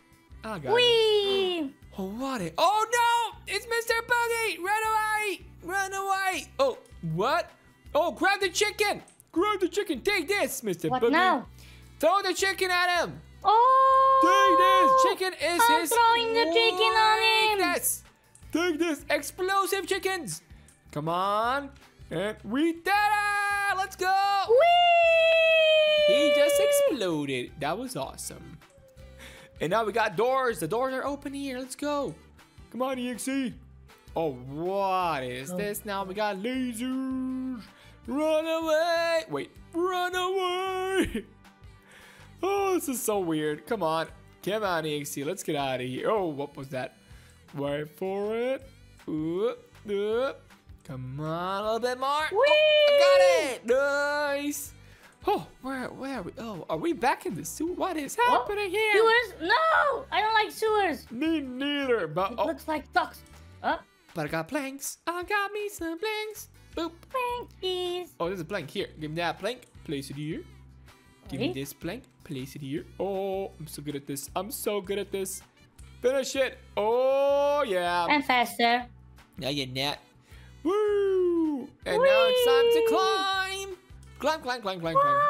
Speaker 1: I got it.
Speaker 2: Whee!
Speaker 1: Oh, what? It? Oh no! It's Mr. Buggy! Run away! Run away! Oh, what? Oh, grab the chicken! Grab the chicken! Take this, Mr.
Speaker 2: What
Speaker 1: Buggy!
Speaker 2: now?
Speaker 1: Throw the chicken at him!
Speaker 2: Oh!
Speaker 1: Take this! Chicken is
Speaker 2: I'm
Speaker 1: his
Speaker 2: throwing the chicken on him.
Speaker 1: weakness. Take this! Explosive chickens! Come on! And we did it! Let's go!
Speaker 2: Whee!
Speaker 1: He just exploded. That was awesome. And now we got doors. The doors are open here. Let's go. Come on, EXE. Oh, what is
Speaker 2: Oh.
Speaker 1: this? Now we got lasers. Run away. Wait, run away. [laughs] Oh, this is so weird. Come on. Come on, EXE. Let's get out of here. Oh, what was that? Wait for it. Oop, oop. Come on, a little bit more. Oh, I got it. Nice. Oh, where, where are we? Oh, are we back in the sewer? What is
Speaker 2: Oh,
Speaker 1: happening here?
Speaker 2: Sewers? No! I don't like sewers.
Speaker 1: Me neither. But
Speaker 2: It
Speaker 1: oh,
Speaker 2: looks like ducks. Oh,
Speaker 1: but I got planks. I got me some planks. Boop.
Speaker 2: Frankies.
Speaker 1: Oh, there's a plank here. Give me that plank. Place it here. Give me this plank. Place it here. Oh, I'm so good at this. I'm so good at this. Finish it. Oh, yeah.
Speaker 2: I'm faster.
Speaker 1: Now you're not. Woo! And now it's time to
Speaker 2: Whee!
Speaker 1: climb. Climb, climb, climb, climb, climb.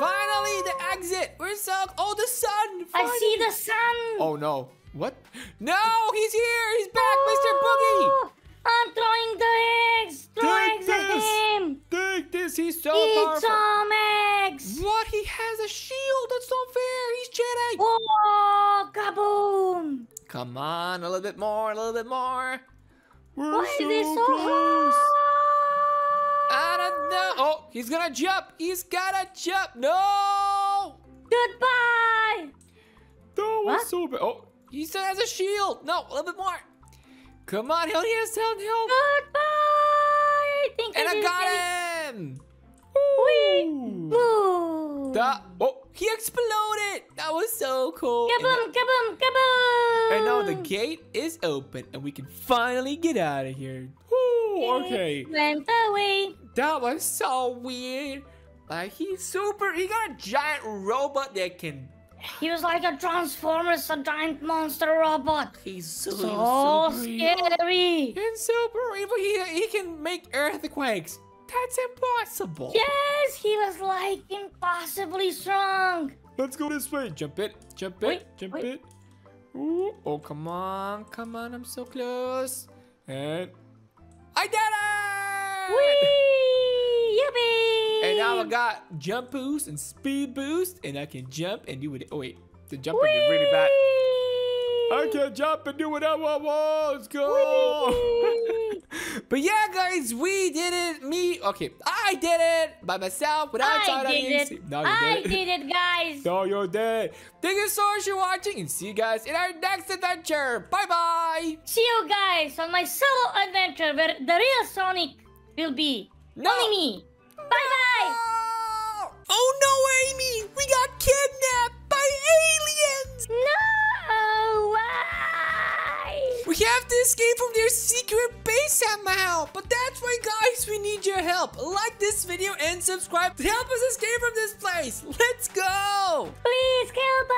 Speaker 1: Finally, the exit. We're so. Oh, the sun.
Speaker 2: I see the sun.
Speaker 1: Oh no! What? No! He's here! He's back, Mr.
Speaker 2: Oh! Boogie! I'm throwing the eggs. Throw
Speaker 1: Take
Speaker 2: eggs at
Speaker 1: this.
Speaker 2: him.
Speaker 1: Take this! He's so
Speaker 2: Eat
Speaker 1: powerful.
Speaker 2: some eggs.
Speaker 1: What? He has a shield. That's not fair. He's Jedi.
Speaker 2: Oh, kaboom.
Speaker 1: Come on, a little bit more, a little bit more. We're
Speaker 2: Why is it so
Speaker 1: close.
Speaker 2: hard?
Speaker 1: I don't know. Oh, he's gonna jump. He's gotta jump. No!
Speaker 2: Goodbye.
Speaker 1: That was
Speaker 2: What?
Speaker 1: so bad. Oh, he still has a shield. No, a little bit more. Come on. He has help. help.
Speaker 2: Goodbye. I think
Speaker 1: And I
Speaker 2: did
Speaker 1: got him.
Speaker 2: Boo.
Speaker 1: That, oh, he exploded. That was so cool.
Speaker 2: Kaboom, kaboom, kaboom.
Speaker 1: And now the gate is open and we can finally get out of here. Woo, okay.
Speaker 2: Went away.
Speaker 1: That was so weird. Like he's super, he got a giant robot that can,
Speaker 2: He was like a Transformers, a giant monster robot.
Speaker 1: he's so,
Speaker 2: So scary.
Speaker 1: And super evil, he, he can make earthquakes. That's impossible.
Speaker 2: Yes, he was like impossibly strong.
Speaker 1: Let's go this way. Jump it, jump it,
Speaker 2: Wait,
Speaker 1: jump
Speaker 2: wait.
Speaker 1: it. Ooh, oh, come on, come on, I'm so close. And I did it!
Speaker 2: Whee! Yippee!
Speaker 1: And now I got jump boost and speed boost, and I can jump and do it. Oh wait, the jumping is really bad. I can jump and do what I want. Let's go! [laughs] But yeah, guys, we did it. Me, okay, I did it by myself without
Speaker 2: I did it.
Speaker 1: No,
Speaker 2: I
Speaker 1: did
Speaker 2: did it, guys.
Speaker 1: No, you're dead. Thank you so much for watching, and see you guys in our next adventure. Bye bye.
Speaker 2: See you guys on my solo adventure where the real Sonic will be.
Speaker 1: No.
Speaker 2: Only me. Bye bye.
Speaker 1: Oh no, Amy! We got kidnapped by aliens!
Speaker 2: No! Why?
Speaker 1: We have to escape from their secret base somehow! But that's why, guys, we need your help. Like this video and subscribe to help us escape from this place. Let's go!
Speaker 2: Please help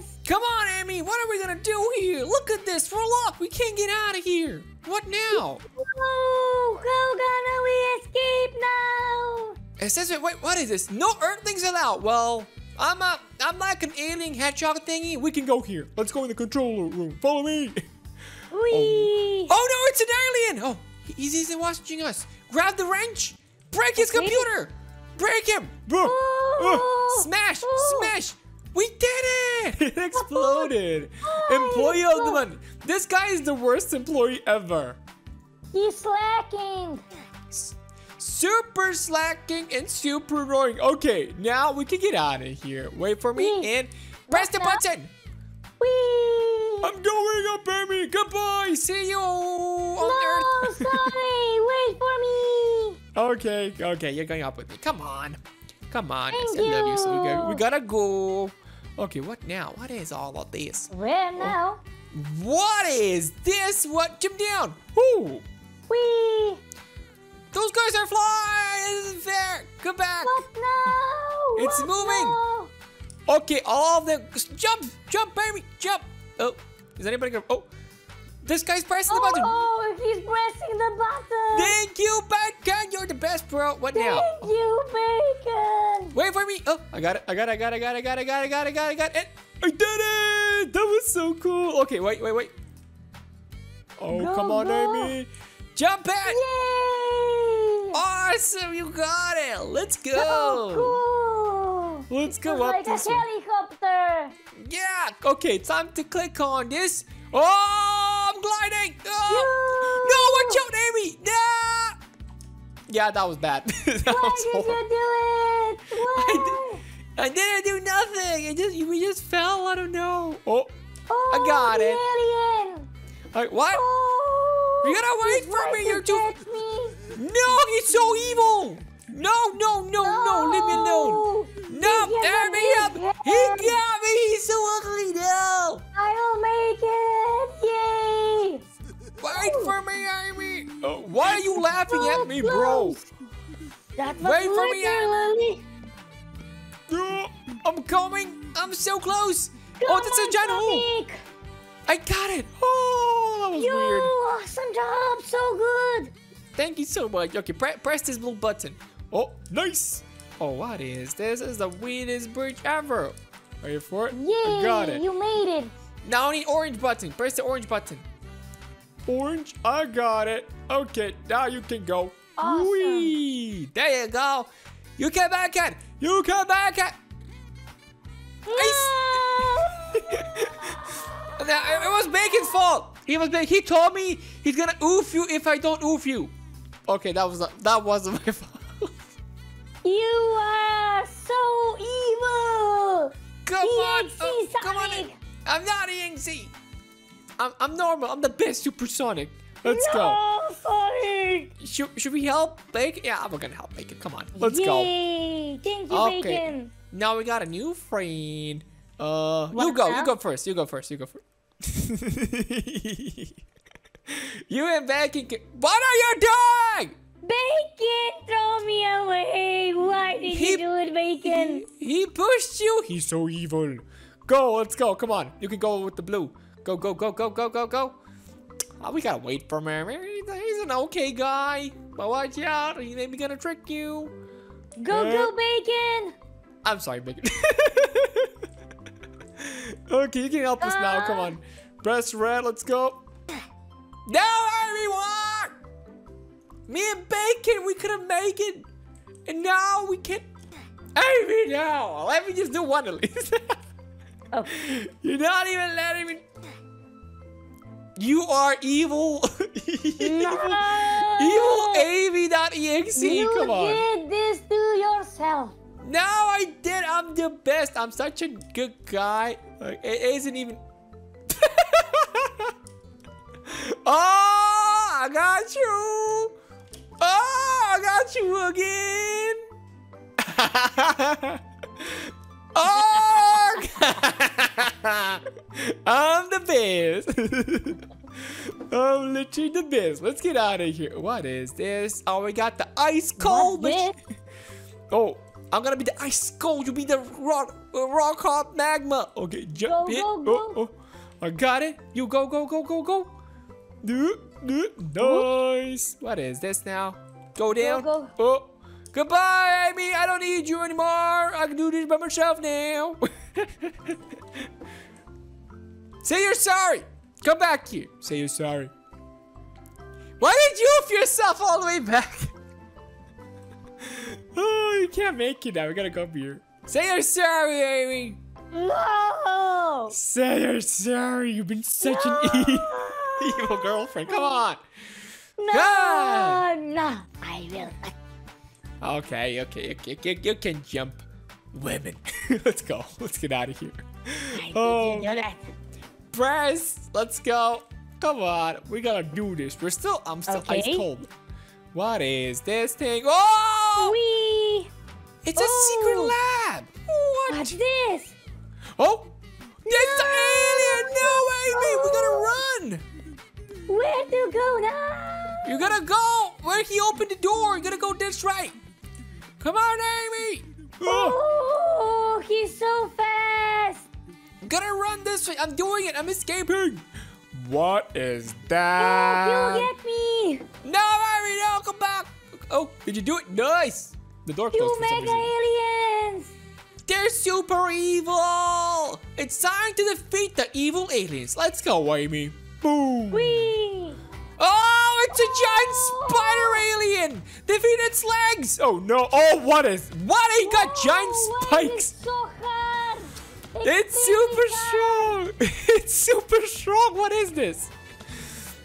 Speaker 2: us.
Speaker 1: Come on, Amy, what are we gonna do here? Look at this, we're locked. We can't get out of here. What now? [laughs]
Speaker 2: Oh, how gonna we escape now?
Speaker 1: It says, wait, what is this? No Earthlings allowed. Well, I'm a, I'm like an alien hedgehog thingy. We can go here. Let's go in the control room. Follow me. [laughs]
Speaker 2: Wee.
Speaker 1: Oh. oh no, it's an alien! Oh, he's, he's watching us. Grab the wrench. Break his computer. Break him.
Speaker 2: Oh.
Speaker 1: Smash.
Speaker 2: Oh.
Speaker 1: Smash. We did it! [laughs] It exploded. [laughs] Employee of the month. This guy is the worst employee ever.
Speaker 2: He's slacking.
Speaker 1: Super slacking and super annoying. Okay, now we can get out of here. Wait for me
Speaker 2: Wait.
Speaker 1: and press the button.
Speaker 2: Whee!
Speaker 1: I'm going up, baby. Goodbye. See you on
Speaker 2: No,
Speaker 1: Earth. [laughs]
Speaker 2: Sonny, wait for me.
Speaker 1: okay, okay, you're going up with me. Come on. Come on. I
Speaker 2: Thank
Speaker 1: still love you, so
Speaker 2: you.
Speaker 1: we gotta go. Okay, what now? What is all of this?
Speaker 2: Where oh, now?
Speaker 1: What is this? What? Jump down. Ooh.
Speaker 2: Whee!
Speaker 1: Those guys are flying. This isn't fair. Come back.
Speaker 2: What now?
Speaker 1: It's
Speaker 2: What
Speaker 1: moving.
Speaker 2: now?
Speaker 1: Okay, all of them. Jump, jump, baby, jump. Oh, is anybody gonna? Oh, this guy's pressing the button.
Speaker 2: Oh, he's pressing the button.
Speaker 1: Thank you, Bacon. You're the best, bro. What now?
Speaker 2: Thank you, Bacon.
Speaker 1: Wait for me. Oh, I got it. I got it. I got it. I got it. I got it. I got it. I got it. I got it. I got it. I did it. That was so cool. Okay, wait, wait, wait. Oh,
Speaker 2: Go,
Speaker 1: come on,
Speaker 2: go.
Speaker 1: Amy. Jump it.
Speaker 2: Yay!
Speaker 1: Awesome, you got it. Let's go.
Speaker 2: Oh, cool.
Speaker 1: Let's go up
Speaker 2: like
Speaker 1: this
Speaker 2: a
Speaker 1: one.
Speaker 2: helicopter.
Speaker 1: Yeah. Okay, time to click on this. Oh, I'm gliding. Oh. No, watch out, Amy. No. Yeah, that was bad. [laughs] that
Speaker 2: Why
Speaker 1: was
Speaker 2: did
Speaker 1: horrible.
Speaker 2: you do it? [laughs] Why?
Speaker 1: I didn't do nothing. I just we just fell. I don't know. Oh,
Speaker 2: Oh,
Speaker 1: got
Speaker 2: the
Speaker 1: it.
Speaker 2: alien.
Speaker 1: Alright, what?
Speaker 2: Oh,
Speaker 1: You gotta wait for me, you're too-
Speaker 2: me.
Speaker 1: No, he's so evil. No, no, no, no. Leave me alone. No, tear me up.
Speaker 2: be
Speaker 1: He got me. He's so ugly now.
Speaker 2: I'll make it. Yay!
Speaker 1: Wait for me, Amy. Oh, why are you laughing
Speaker 2: So
Speaker 1: at me, bro?
Speaker 2: close. That was
Speaker 1: Wait for me,
Speaker 2: literally.
Speaker 1: No, uh, I'm coming. I'm so close. oh, that's a giant hole. I got it. Oh, that was
Speaker 2: You
Speaker 1: weird.
Speaker 2: awesome job, so good.
Speaker 1: Thank you so much. Okay, pre press this blue button. Oh, nice. Oh, what is this? This is the weirdest bridge ever. Are you for it?
Speaker 2: Yay!
Speaker 1: I got it.
Speaker 2: You made it.
Speaker 1: Now I need orange button. Press the orange button. Orange, I got it. Okay, now you can go.
Speaker 2: Awesome.
Speaker 1: Whee! There you go. You can back it. You can back it. [laughs] Now, it it was Bacon's fault. He was he told me he's gonna oof you if I don't oof you. Okay, that was that wasn't my [laughs] fault.
Speaker 2: You are so evil.
Speaker 1: Come on,
Speaker 2: EXE
Speaker 1: oh, come on. I'm not EXE. I'm I'm normal. I'm the best supersonic. Let's go.
Speaker 2: no, Sonic.
Speaker 1: Should, should we help Bacon? Yeah, we're gonna help Bacon. Come on, let's go.
Speaker 2: Yay! Thank you,
Speaker 1: Okay.
Speaker 2: Bacon.
Speaker 1: Now we got a new friend. Uh, you go.
Speaker 2: now?
Speaker 1: You go first. You go first. You go first. [laughs] you and Bacon. Can... What are you doing?
Speaker 2: Bacon, throw me away. Why did
Speaker 1: He-
Speaker 2: you do it, Bacon?
Speaker 1: He pushed you. He's so evil. Go. Let's go. Come on. You can go with the blue. Go. Go. Go. Go. Go. Go. Go. Oh, we gotta wait for him. He's, an okay guy, but watch out. He may be gonna trick you.
Speaker 2: Go,
Speaker 1: Uh,
Speaker 2: go, Bacon.
Speaker 1: I'm sorry, Bacon. [laughs] okay, you can help us now. Come on. Press red. Let's go. Now, everyone! Me and Bacon, we couldn't make it. And now we can't. Amy, now. Let me just do one at least.
Speaker 2: Oh. [laughs]
Speaker 1: You're not even letting me. You are evil. [laughs] evil.
Speaker 2: No.
Speaker 1: Evil Amy.exe.
Speaker 2: You
Speaker 1: Come on.
Speaker 2: did this to yourself.
Speaker 1: No, I did. I'm the best. I'm such a good guy. Like, it isn't even. [laughs] oh, I got you. Oh, I got you again. [laughs] oh, [laughs] I'm the best. [laughs] I'm literally the best. Let's get out of here. What is this? Oh, we got the ice cold. Oh, I'm gonna be the ice cold. You be the rock, rock hot magma. Okay, jump
Speaker 2: Go,
Speaker 1: it.
Speaker 2: go,
Speaker 1: Oh,
Speaker 2: go.
Speaker 1: oh, I got it. You go, go, go, go, go. Do. Nice. What is this now? Go down.
Speaker 2: go.
Speaker 1: Oh, goodbye, Amy. I don't need you anymore. I can do this by myself now. [laughs] Say you're sorry. Come back here. Say you're sorry. Why did you off yourself all the way back? [laughs] oh, you can't make it now. We gotta go up here. Say you're sorry, Amy.
Speaker 2: No!
Speaker 1: Say you're sorry. You've been such an e [laughs] [laughs] evil girlfriend. Come on.
Speaker 2: No!
Speaker 1: God.
Speaker 2: No! I will.
Speaker 1: Okay, okay, okay, okay. You can jump. Women. [laughs] Let's go. Let's get out of here.
Speaker 2: I
Speaker 1: Oh.
Speaker 2: didn't do that.
Speaker 1: Press. Let's go. Come on. We gotta do this. We're still, I'm still ice
Speaker 2: Okay.
Speaker 1: cold. What is this thing? Oh!
Speaker 2: Wee!
Speaker 1: It's a secret
Speaker 2: Oh.
Speaker 1: lab. What?
Speaker 2: What's this?
Speaker 1: Oh! It's the alien! No, Amy! We gotta run!
Speaker 2: Where to go now?
Speaker 1: You gotta go! Where he opened the door? You gotta go this right! Come on, Amy! Oh,
Speaker 2: he's so fast!
Speaker 1: I'm gonna run this way! I'm doing it! I'm escaping! What is
Speaker 2: Oh,
Speaker 1: that?
Speaker 2: he'll get me!
Speaker 1: No, Amy! No, come back! Oh, did you do it? Nice! The door closed
Speaker 2: You
Speaker 1: for some
Speaker 2: mega aliens!
Speaker 1: They're super evil! It's time to defeat the evil aliens. Let's go, Amy. Boom!
Speaker 2: Wee!
Speaker 1: It's a giant spider alien! Defeat its legs! Oh no! Oh, what is? What? He got giant
Speaker 2: is it
Speaker 1: spikes!
Speaker 2: so hard?
Speaker 1: It's super strong! [laughs] It's super strong! What is this?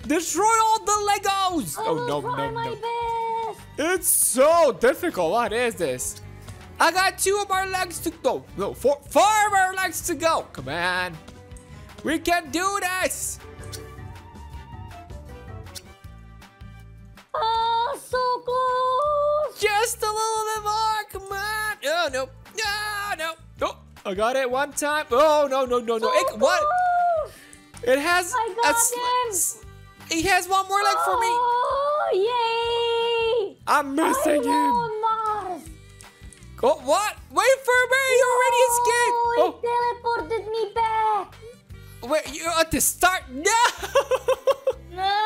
Speaker 1: Destroy all the Legos!
Speaker 2: I
Speaker 1: Oh no, no, no. It's so difficult. What is this? I got two of our legs to go. No, four, four of our legs to go. Come on. We can do this.
Speaker 2: Oh, so close!
Speaker 1: Just a little bit more. Come on. Oh, no. Ah, no, no. Oh, I got it one time. Oh, no, no, no, no.
Speaker 2: So
Speaker 1: It, what? It has
Speaker 2: I
Speaker 1: a
Speaker 2: got him.
Speaker 1: He has one more leg for me.
Speaker 2: Oh, yay!
Speaker 1: I'm missing
Speaker 2: I'm
Speaker 1: him. Oh, what? Wait for me. You already escaped.
Speaker 2: Oh,
Speaker 1: Oh,
Speaker 2: it teleported me back.
Speaker 1: wait. You're at the start. [laughs] No.
Speaker 2: No.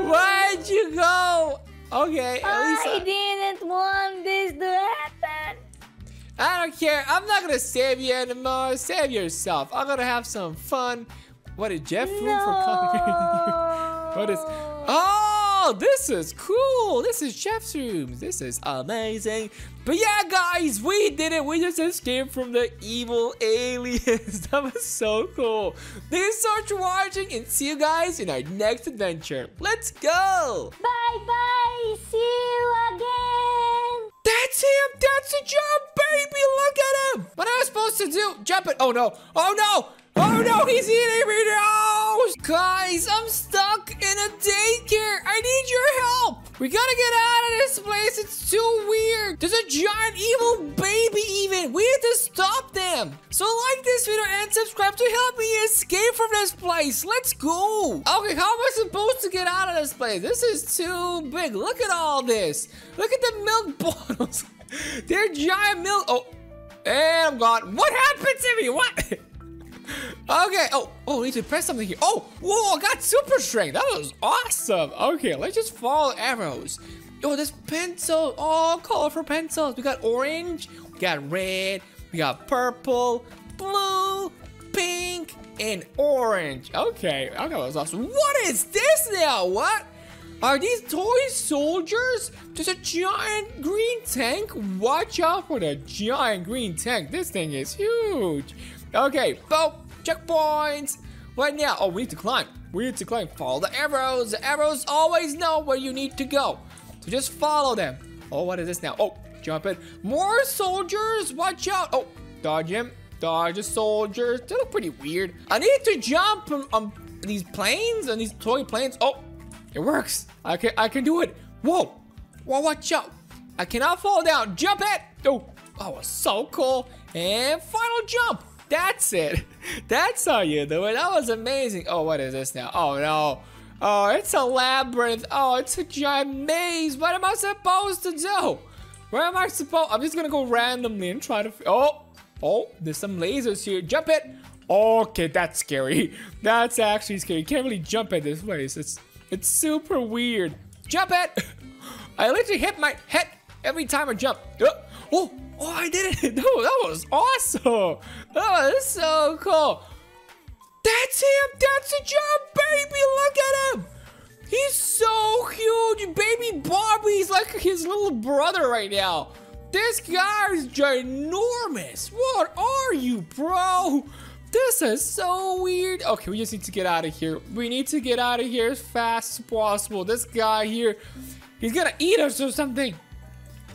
Speaker 1: Where'd you go? Okay, at least
Speaker 2: I
Speaker 1: I,
Speaker 2: didn't want this to happen.
Speaker 1: I don't care. I'm not gonna save you anymore. Save yourself. I'm gonna have some fun. What did Jeff Food for?
Speaker 2: No. [laughs]
Speaker 1: what is? Oh, Oh, this is cool. This is Jeff's room. This is amazing. But yeah, guys, we did it. We just escaped from the evil aliens. [laughs] that was so cool. Thank you so much for watching, and see you guys in our next adventure. Let's go.
Speaker 2: Bye bye. See you again.
Speaker 1: That's him! That's a jump, baby! Look at him! What am I supposed to do? Jump it! Oh no! Oh no! Oh no! He's eating me now! Guys, I'm stuck in a daycare! I need your help! We gotta get out of this place! It's too weird! There's a giant evil baby even! We have to stop them! So like this video and subscribe to help me escape from this place! Let's go! Okay, how am I supposed to get out of this place? This is too big. Look at all this! Look at the milk [laughs] bottles! They're giant milk- Oh! And I'm gone. What happened to me? What? [laughs] okay. Oh, oh, I need to press something here. Oh, whoa, I got super strength. That was awesome. Okay, let's just follow arrows. Oh, this pencil. Oh, colorful pencils. We got orange, we got red, we got purple, blue, pink, and orange. Okay, okay, that was awesome. What is this now? What? Are these toy soldiers? There's a giant green tank. Watch out for the giant green tank. This thing is huge. Okay, boom, checkpoints. What now? Oh, we need to climb. We need to climb. Follow the arrows. The arrows always know where you need to go. So just follow them. Oh, what is this now? Oh, jump it. More soldiers. Watch out. Oh, dodge him. Dodge the soldiers. They look pretty weird. I need to jump on, on these planes, on these toy planes. Oh, it works. I can I can do it. Whoa. Whoa, watch out. I cannot fall down. Jump it. Oh, that was so cool. And final jump. That's it. [laughs] That's how you do it. That was amazing. Oh, what is this now? Oh, no. Oh, it's a labyrinth. Oh, it's a giant maze. What am I supposed to do? Where am I supposed? I'm just gonna go randomly and try to. Oh, oh, there's some lasers here. Jump it. Okay, that's scary. [laughs] That's actually scary. You can't really jump at this place. It's it's super weird. Jump it. [laughs] I literally hit my head every time I jump. Uh, oh, oh, oh I did it. [laughs] No, that was awesome. That was so cool. That's him. That's a giant baby. Look at him. He's so huge. Baby Barbie's like his little brother right now. This guy is ginormous. What are you, bro? This is so weird. Okay, we just need to get out of here. We need to get out of here as fast as possible. This guy here, he's gonna eat us or something.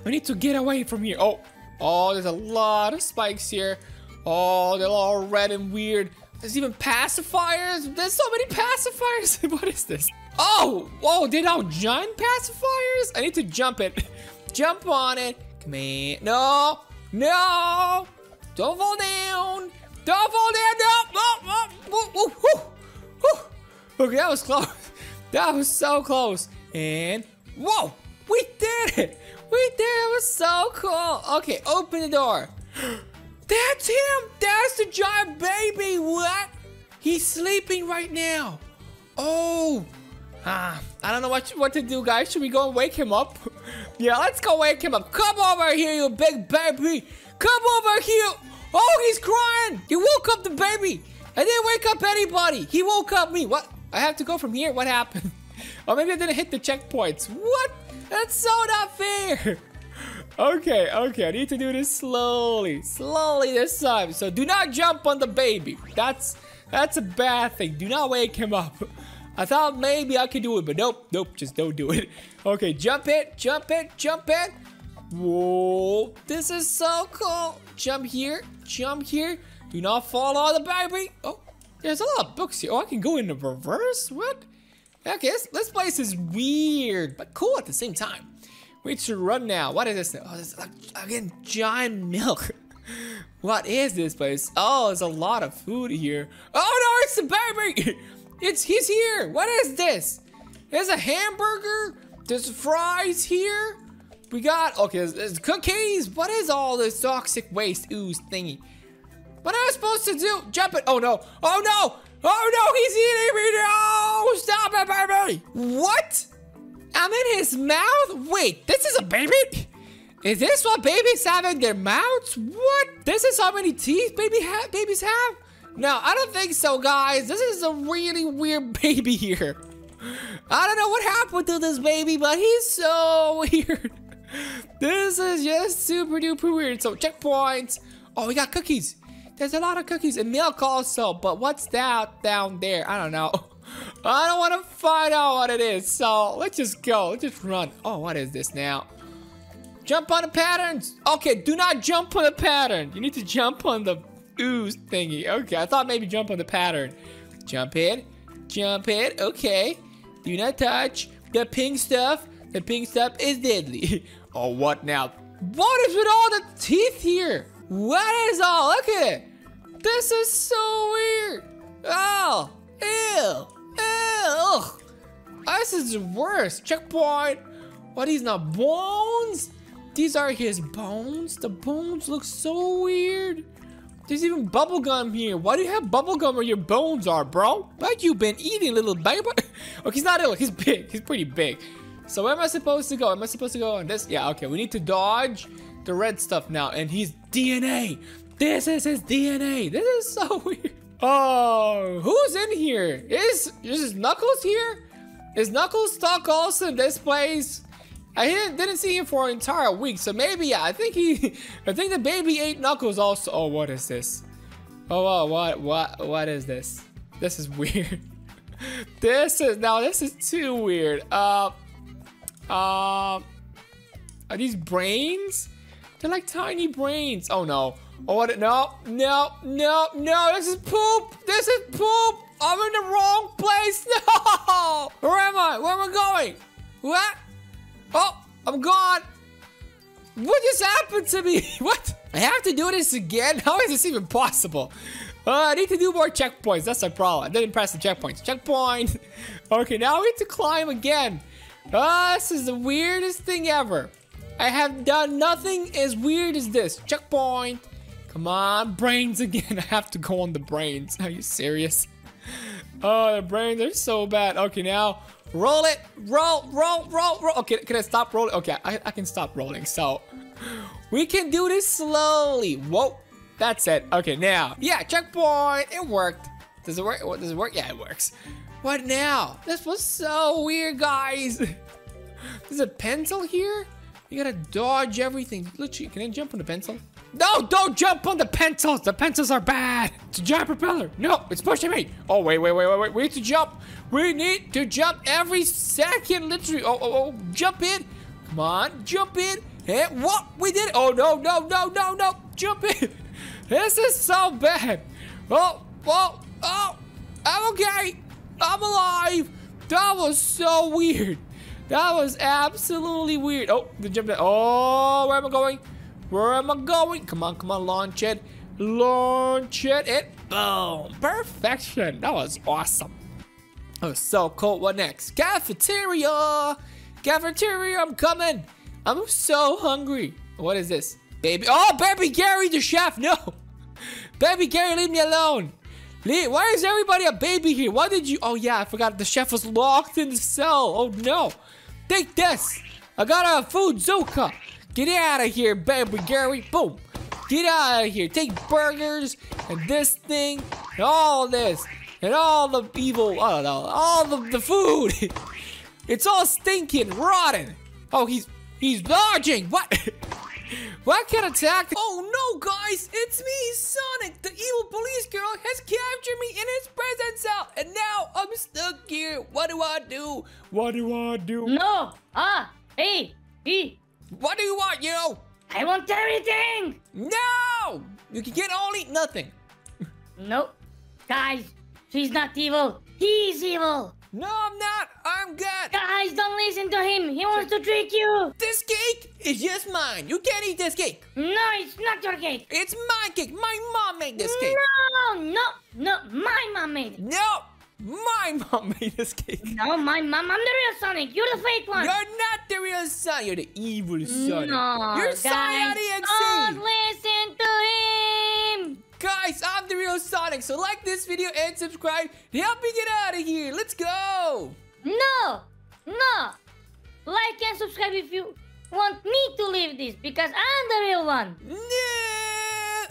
Speaker 1: We need to get away from here. Oh, oh, there's a lot of spikes here. Oh, they're all red and weird. There's even pacifiers. There's so many pacifiers. [laughs] what is this? Oh, whoa, they now giant pacifiers? I need to jump it. [laughs] jump on it. Come in. No, no. Don't fall down. Don't fall down. No, no. Woo, woo, woo, woo. Okay, that was [laughs] close. That was so close. And, whoa, we did it. We did it. Was so cool. Okay, open the door. [gasps] That's him! That's the giant baby! What? He's sleeping right now. Oh. Ah, I don't know what, what to do, guys. Should we go and wake him up? [laughs] yeah, let's go wake him up. Come over here, you big baby. Come over here. Oh, he's crying. He woke up the baby. I didn't wake up anybody. He woke up me. What? I have to go from here? What happened? [laughs] Oh, maybe I didn't hit the checkpoints. What? That's so not fair. [laughs] Okay, okay, I need to do this slowly, slowly this time. So do not jump on the baby. That's that's a bad thing. Do not wake him up. [laughs] I thought maybe I could do it, but nope, nope, just don't do it. [laughs] Okay, jump it, jump it, jump it. Whoa, this is so cool. Jump here, jump here. Do not fall on the baby. Oh, there's a lot of books here. Oh, I can go in the reverse? What? Okay, this, this place is weird, but cool at the same time. We should run now. What is this? Oh, this again giant [laughs] milk. what is this place? Oh, there's a lot of food here. Oh no, it's the baby. [laughs] It's he's here. What is this? There's a hamburger. There's fries here. We got okay. There's, there's cookies. What is all this toxic waste ooze thingy? What am I supposed to do? Jump it. Oh no. Oh no. Oh no. He's eating me. No. Stop it, baby. What? I'm in his mouth? Wait, this is a baby? Is this what babies have in their mouths? What? This is how many teeth baby ha babies have? No, I don't think so, guys. This is a really weird [laughs] baby here. I don't know what happened to this baby, but he's so [laughs] weird. This is just super duper weird. So checkpoints. Oh, we got cookies. There's a lot of cookies and milk also, but what's that down there? I don't know. [laughs] I don't want to find out what it is, so let's just go. Let's just run. Oh, what is this now? Jump on the patterns. Okay, do not jump on the pattern. You need to jump on the ooze thingy. Okay, I thought maybe jump on the pattern. Jump it. Jump it. Okay. Do not touch the pink stuff. The pink stuff is deadly. [laughs] oh, what now? What is with all the teeth here? What is all? Look at it. This is so weird. Oh, ew. Ew. This is the worst. Checkpoint. What, these not bones? These are his bones? The bones look so weird. There's even bubblegum here. Why do you have bubblegum where your bones are, bro? What you been eating, little baby? [laughs] oh, he's not ill. He's big. He's pretty big. So where am I supposed to go? Am I supposed to go on this? Yeah, okay. We need to dodge the red stuff now. And he's DNA. This is his DNA. This is so [laughs] weird. Oh, who's in here? Is is Knuckles here? Is Knuckles stuck also in this place? I didn't, didn't see him for an entire week, so maybe yeah, I think he, [laughs] I think the baby ate Knuckles also. Oh, what is this? Oh, oh what, what, what is this? This is [laughs] weird. this is now this is too weird. Uh, uh, are these brains? They're like tiny brains. Oh no. Oh, what? No, no, no, no. This is poop. This is poop. I'm in the wrong place. [laughs] No. Where am I? Where am I going? What? Oh, I'm gone. What just happened to me? [laughs] What? I have to do this again? [laughs] How is this even possible? Uh, I need to do more checkpoints. That's my problem. I didn't press the checkpoints. Checkpoint. Okay, now we have to climb again. Ah, uh, this is the weirdest thing ever. I have done nothing as weird as this. Checkpoint. Come on, brains again. [laughs] I have to go on the brains. Are you serious? Oh, the brains are so bad. Okay, now roll it. Roll, roll, roll, roll. Okay, can I stop rolling? Okay, I, I can stop rolling. So we can do this slowly. Whoa, that's it. Okay, now, yeah, checkpoint. It worked. Does it work? Does it work? Yeah, it works. What now? This was so weird, guys. [laughs] There's a pencil here? You gotta dodge everything. Literally, can I jump on the pencil? No, don't jump on the pencils. The pencils are bad. It's a giant propeller. No, it's pushing me. Oh, wait, wait, wait, wait, wait. We need to jump. We need to jump every second, literally. Oh, oh, oh, jump in. Come on, jump in. And what? We did it. Oh, no, no, no, no, no. Jump in. [laughs] This is so bad. Oh, oh, oh. I'm okay. I'm alive. That was so weird. That was absolutely weird. Oh, the jump. Oh, where am I going? Where am I going? Come on, come on, launch it. Launch it. And boom. Perfection. That was awesome. That was so cool. What next? Cafeteria. Cafeteria, I'm coming. I'm so hungry. What is this? Baby. Oh, Baby Gary, the chef. No. [laughs] Baby Gary, leave me alone. Why is everybody a baby here? Why did you? Oh, yeah, I forgot the chef was locked in the cell. Oh, no. Take this. I got a food Zuka. Get out of here, baby Gary. Boom. Get out of here. Take burgers and this thing and all this and all the evil, I don't know, all the, the food. [laughs] it's all stinking, rotten. Oh, he's he's dodging. What? [laughs] what can attack? Oh no, guys, it's me, Sonic. The evil police girl has captured me in his prison What do I do? What do I do?
Speaker 2: No. Ah. Hey. Hey.
Speaker 1: What do you want, you?
Speaker 2: I want everything.
Speaker 1: No! You can get only nothing. [laughs]
Speaker 2: Nope. Guys, she's not evil. He's evil.
Speaker 1: No, I'm not. I'm good.
Speaker 2: Guys, don't listen to him. He wants to trick you.
Speaker 1: This cake is just mine. You can't eat this cake.
Speaker 2: No, it's not your cake.
Speaker 1: It's my cake. My mom made this cake.
Speaker 2: No, no, no. My mom made it.
Speaker 1: No, my mom made this cake.
Speaker 2: No, my mom. I'm the real Sonic. You're the fake one.
Speaker 1: You're not the real son. You're the evil son.
Speaker 2: No,
Speaker 1: You're
Speaker 2: guys,
Speaker 1: Sonic
Speaker 2: don't listen to him.
Speaker 1: Guys, I'm the real Sonic. So like this video and subscribe to help me get out of here. Let's go.
Speaker 2: No, no. Like and subscribe if you want me to leave this because I'm the real one.
Speaker 1: No.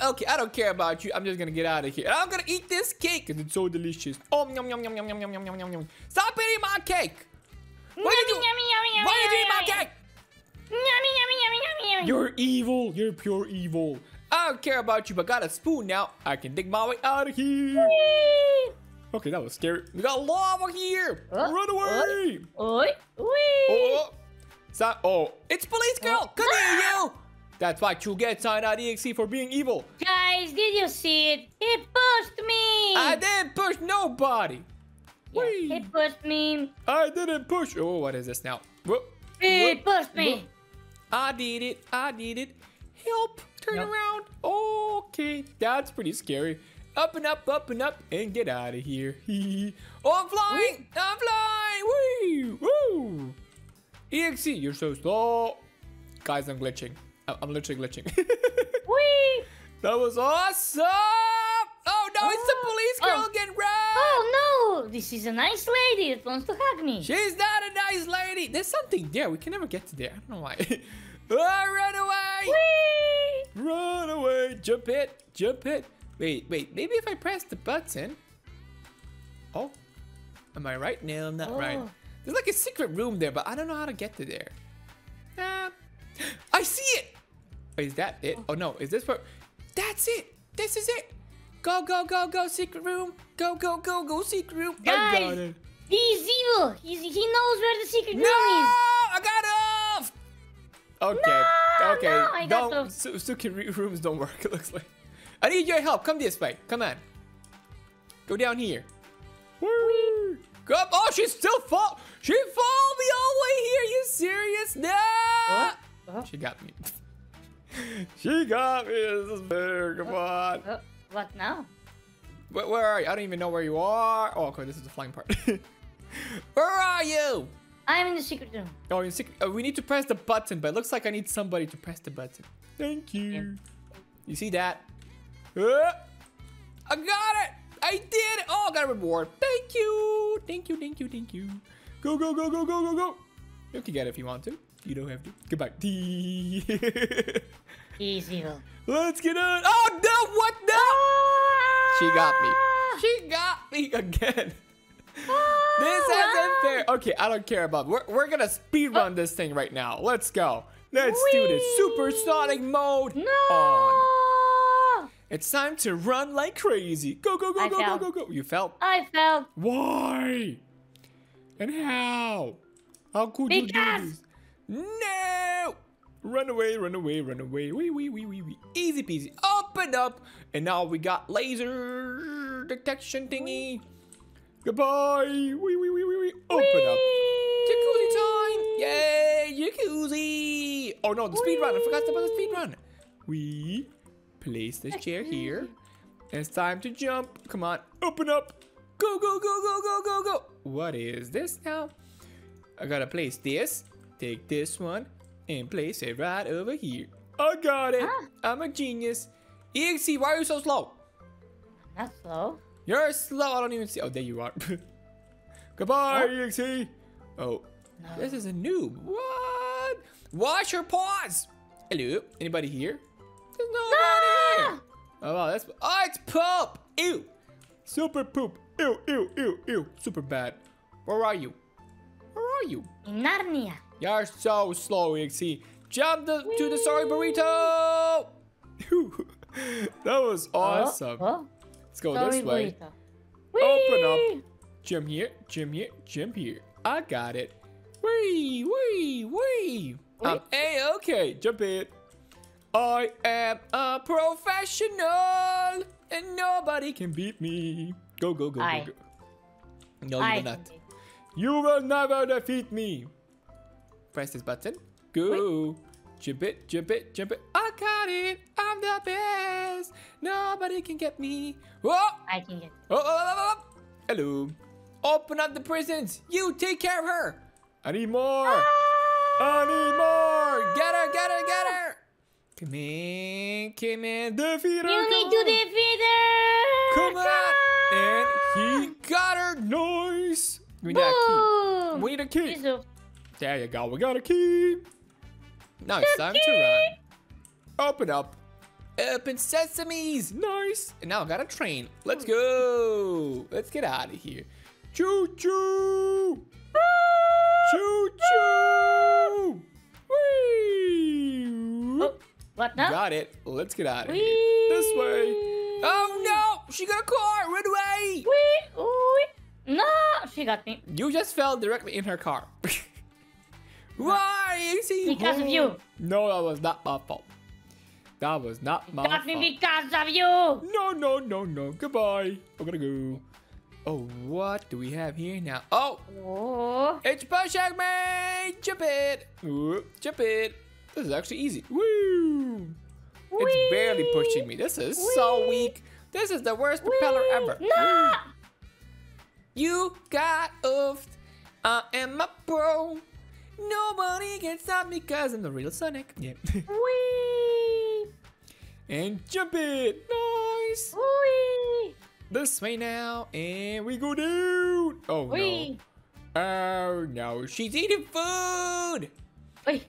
Speaker 1: Okay, I don't care about you. I'm just gonna get out of here. I'm gonna eat this cake because it's so delicious. Oh, yum, yum, yum, yum, yum, yum, yum, yum, yum. Stop eating my cake. Why
Speaker 2: Yummy,
Speaker 1: you
Speaker 2: yummy,
Speaker 1: Why you eating my cake?
Speaker 2: Yummy, yummy, yummy, yummy, yummy.
Speaker 1: You're evil. You're pure evil. I don't care about you, but got a spoon now. I can dig my way out of here.
Speaker 2: Whee!
Speaker 1: Okay, that was scary. We got lava here.
Speaker 2: Uh, uh
Speaker 1: Run away.
Speaker 2: Oi, wee.
Speaker 1: Oh, oh. so, oh, it's police girl.
Speaker 2: Oh.
Speaker 1: Come here, ah! you. That's why you get, Sign.exe, for being evil.
Speaker 2: Guys, did you see it? He pushed me.
Speaker 1: I didn't push nobody.
Speaker 2: Yeah,
Speaker 1: Whee.
Speaker 2: he pushed me.
Speaker 1: I didn't push. Oh, what is this now? Whoop.
Speaker 2: He
Speaker 1: Whoop.
Speaker 2: pushed me.
Speaker 1: Whoop. I did it. I did it. Help. Turn
Speaker 2: Nope.
Speaker 1: around. Okay, that's pretty scary. Up and up, up and up, and get out of here. [laughs] oh, I'm flying. I'm flying. Woo. Woo. EXE, you're so slow. Guys, I'm glitching. I'm literally glitching. [laughs]
Speaker 2: Wee.
Speaker 1: that was awesome. Oh, no, it's the
Speaker 2: Oh.
Speaker 1: police girl
Speaker 2: Oh.
Speaker 1: again. Run.
Speaker 2: Oh no, this is a nice lady that wants to hug me.
Speaker 1: She's not a nice lady. There's something there. We can never get to there. I don't know why. [laughs] oh, run away.
Speaker 2: Whee!
Speaker 1: Run away. Jump it. Jump it. Wait, wait. Maybe if I press the button. Oh. Am I right? No, I'm not right.
Speaker 2: Oh.
Speaker 1: There's like a secret room there, but I don't know how to get to there. Ah. [gasps] I see it. Is that it? Oh no, is this where? That's it. This is it. Go, go, go, go, secret room. Go, go, go, go, secret room. I got
Speaker 2: Guys, he's evil. He's, he knows where the secret
Speaker 1: No,
Speaker 2: room is.
Speaker 1: No, I got off. Okay,
Speaker 2: No,
Speaker 1: okay.
Speaker 2: no, I got
Speaker 1: don't. Su- Suki rooms don't work. [laughs] It looks like. I need your help. Come this way. Come on. Go down here. Woo. Come. Oh, she's still fall. She followed me all the way here. You serious? No.
Speaker 2: What? Uh,
Speaker 1: She got me. [laughs] she got me. This is fair. Come on.
Speaker 2: uh, what now?
Speaker 1: Where, where are you? I don't even know where you are. Oh, okay. This is the flying part. [laughs] where are you?
Speaker 2: I'm in the secret room.
Speaker 1: Oh, in sec- uh, we need to press the button, but it looks like I need somebody to press the button. Thank you.
Speaker 2: Yeah.
Speaker 1: You see that? Uh, I got it! I did it! Oh, I got a reward. Thank you! Thank you, thank you, thank you. Go, go, go, go, go, go, go. You can get it if you want to. You don't have to. Goodbye. [laughs]
Speaker 2: He's evil.
Speaker 1: Let's get on. Oh, no! What? No! She got me. She got me again. Oh, this isn't fair. Okay, I don't care about. We're we're gonna speed run this thing right now. Let's go. Let's do the supersonic mode
Speaker 2: No!
Speaker 1: on. It's time to run like crazy. Go, go, go,
Speaker 2: I
Speaker 1: go, go,
Speaker 2: fell.
Speaker 1: go, go. You fell.
Speaker 2: I fell.
Speaker 1: Why? And how? How could you do
Speaker 2: Because-
Speaker 1: this? No! Run away, run away, run away. Wee, wee, wee, wee, wee. Easy peasy. Open up. And now we got laser detection thingy. Goodbye. Wee, wee, wee, wee, wee. Open up. Jacuzzi time! Yay! Jacuzzi! Oh no, the speed run. I forgot about the speed run. We place this chair here. And it's time to jump. Come on, open up. Go, go, go, go, go, go, go. What is this now? I gotta place this. Take this one and place it right over here. I got it.
Speaker 2: Ah.
Speaker 1: I'm a genius. EXE, why are you so slow?
Speaker 2: I'm not slow.
Speaker 1: You're slow. I don't even see. Oh, there you are. [laughs] Goodbye,
Speaker 2: Oh.
Speaker 1: EXE. Oh,
Speaker 2: No.
Speaker 1: this is a noob. What? Wash your paws. Hello. Anybody here? There's nobody.
Speaker 2: Ah!
Speaker 1: Oh, wow, that's. Oh, it's poop. Ew. Super poop. Ew, ew, ew, ew. Super bad. Where are you? Where are you?
Speaker 2: In Narnia.
Speaker 1: You're so slow, EXE. Jump the, to the sorry burrito. [laughs] that was awesome.
Speaker 2: Oh, oh.
Speaker 1: Let's go
Speaker 2: Sorry,
Speaker 1: this way. Open up. Jump here, jump here, jump here. I got it. Wee, wee, wee. I'm um, A-okay. Jump in. I am a professional and nobody can beat me. Go, go, go,
Speaker 2: I-
Speaker 1: go, go. No, you
Speaker 2: I
Speaker 1: will not. You will never defeat me. Press this button. Go. Jump it, jump it, jump it. I got it. I'm the best. Nobody can get me. Whoa.
Speaker 2: I can get.
Speaker 1: Oh, oh, oh, oh, oh. Hello. Open up the prisons. You take care of her. I need more. Ah! I need more. Get her, get her, get her. Come in, come in. Defeat her.
Speaker 2: You
Speaker 1: come
Speaker 2: need to defeat her.
Speaker 1: Come on. Ah! And he got her. Nice. We need a key. We need a key.
Speaker 2: Jesus.
Speaker 1: There you go. We got a key. Now it's time to run. Open up. Open sesames. Nice. And now I got a train. Let's go. Let's get out of here. Choo choo. Choo choo. Whee.
Speaker 2: Oh, what now?
Speaker 1: Got it. Let's get out of here.
Speaker 2: Whee!
Speaker 1: This way. Oh no. She got a car. Run away.
Speaker 2: Whee! Whee! No, she got me.
Speaker 1: You just fell directly in her car. Why? You see?
Speaker 2: Because of you.
Speaker 1: No, that was not my fault. That was not my
Speaker 2: got me
Speaker 1: fault.
Speaker 2: because of you.
Speaker 1: No, no, no, no. Goodbye. I'm gonna go. Oh, what do we have here now? Oh,
Speaker 2: Oh.
Speaker 1: it's Boshak Man! Jump it! Ooh, jump it! This is actually easy. Woo! It's barely pushing me. This is so weak. This is the worst propeller ever.
Speaker 2: No!
Speaker 1: You got oofed. I am a pro. Nobody can stop me because I'm the real Sonic. Yeah. [laughs]
Speaker 2: Whee!
Speaker 1: and jump it. Nice.
Speaker 2: Whee!
Speaker 1: This way now. And we go down. Oh
Speaker 2: Whee!
Speaker 1: no. Oh no. She's eating food.
Speaker 2: Wait.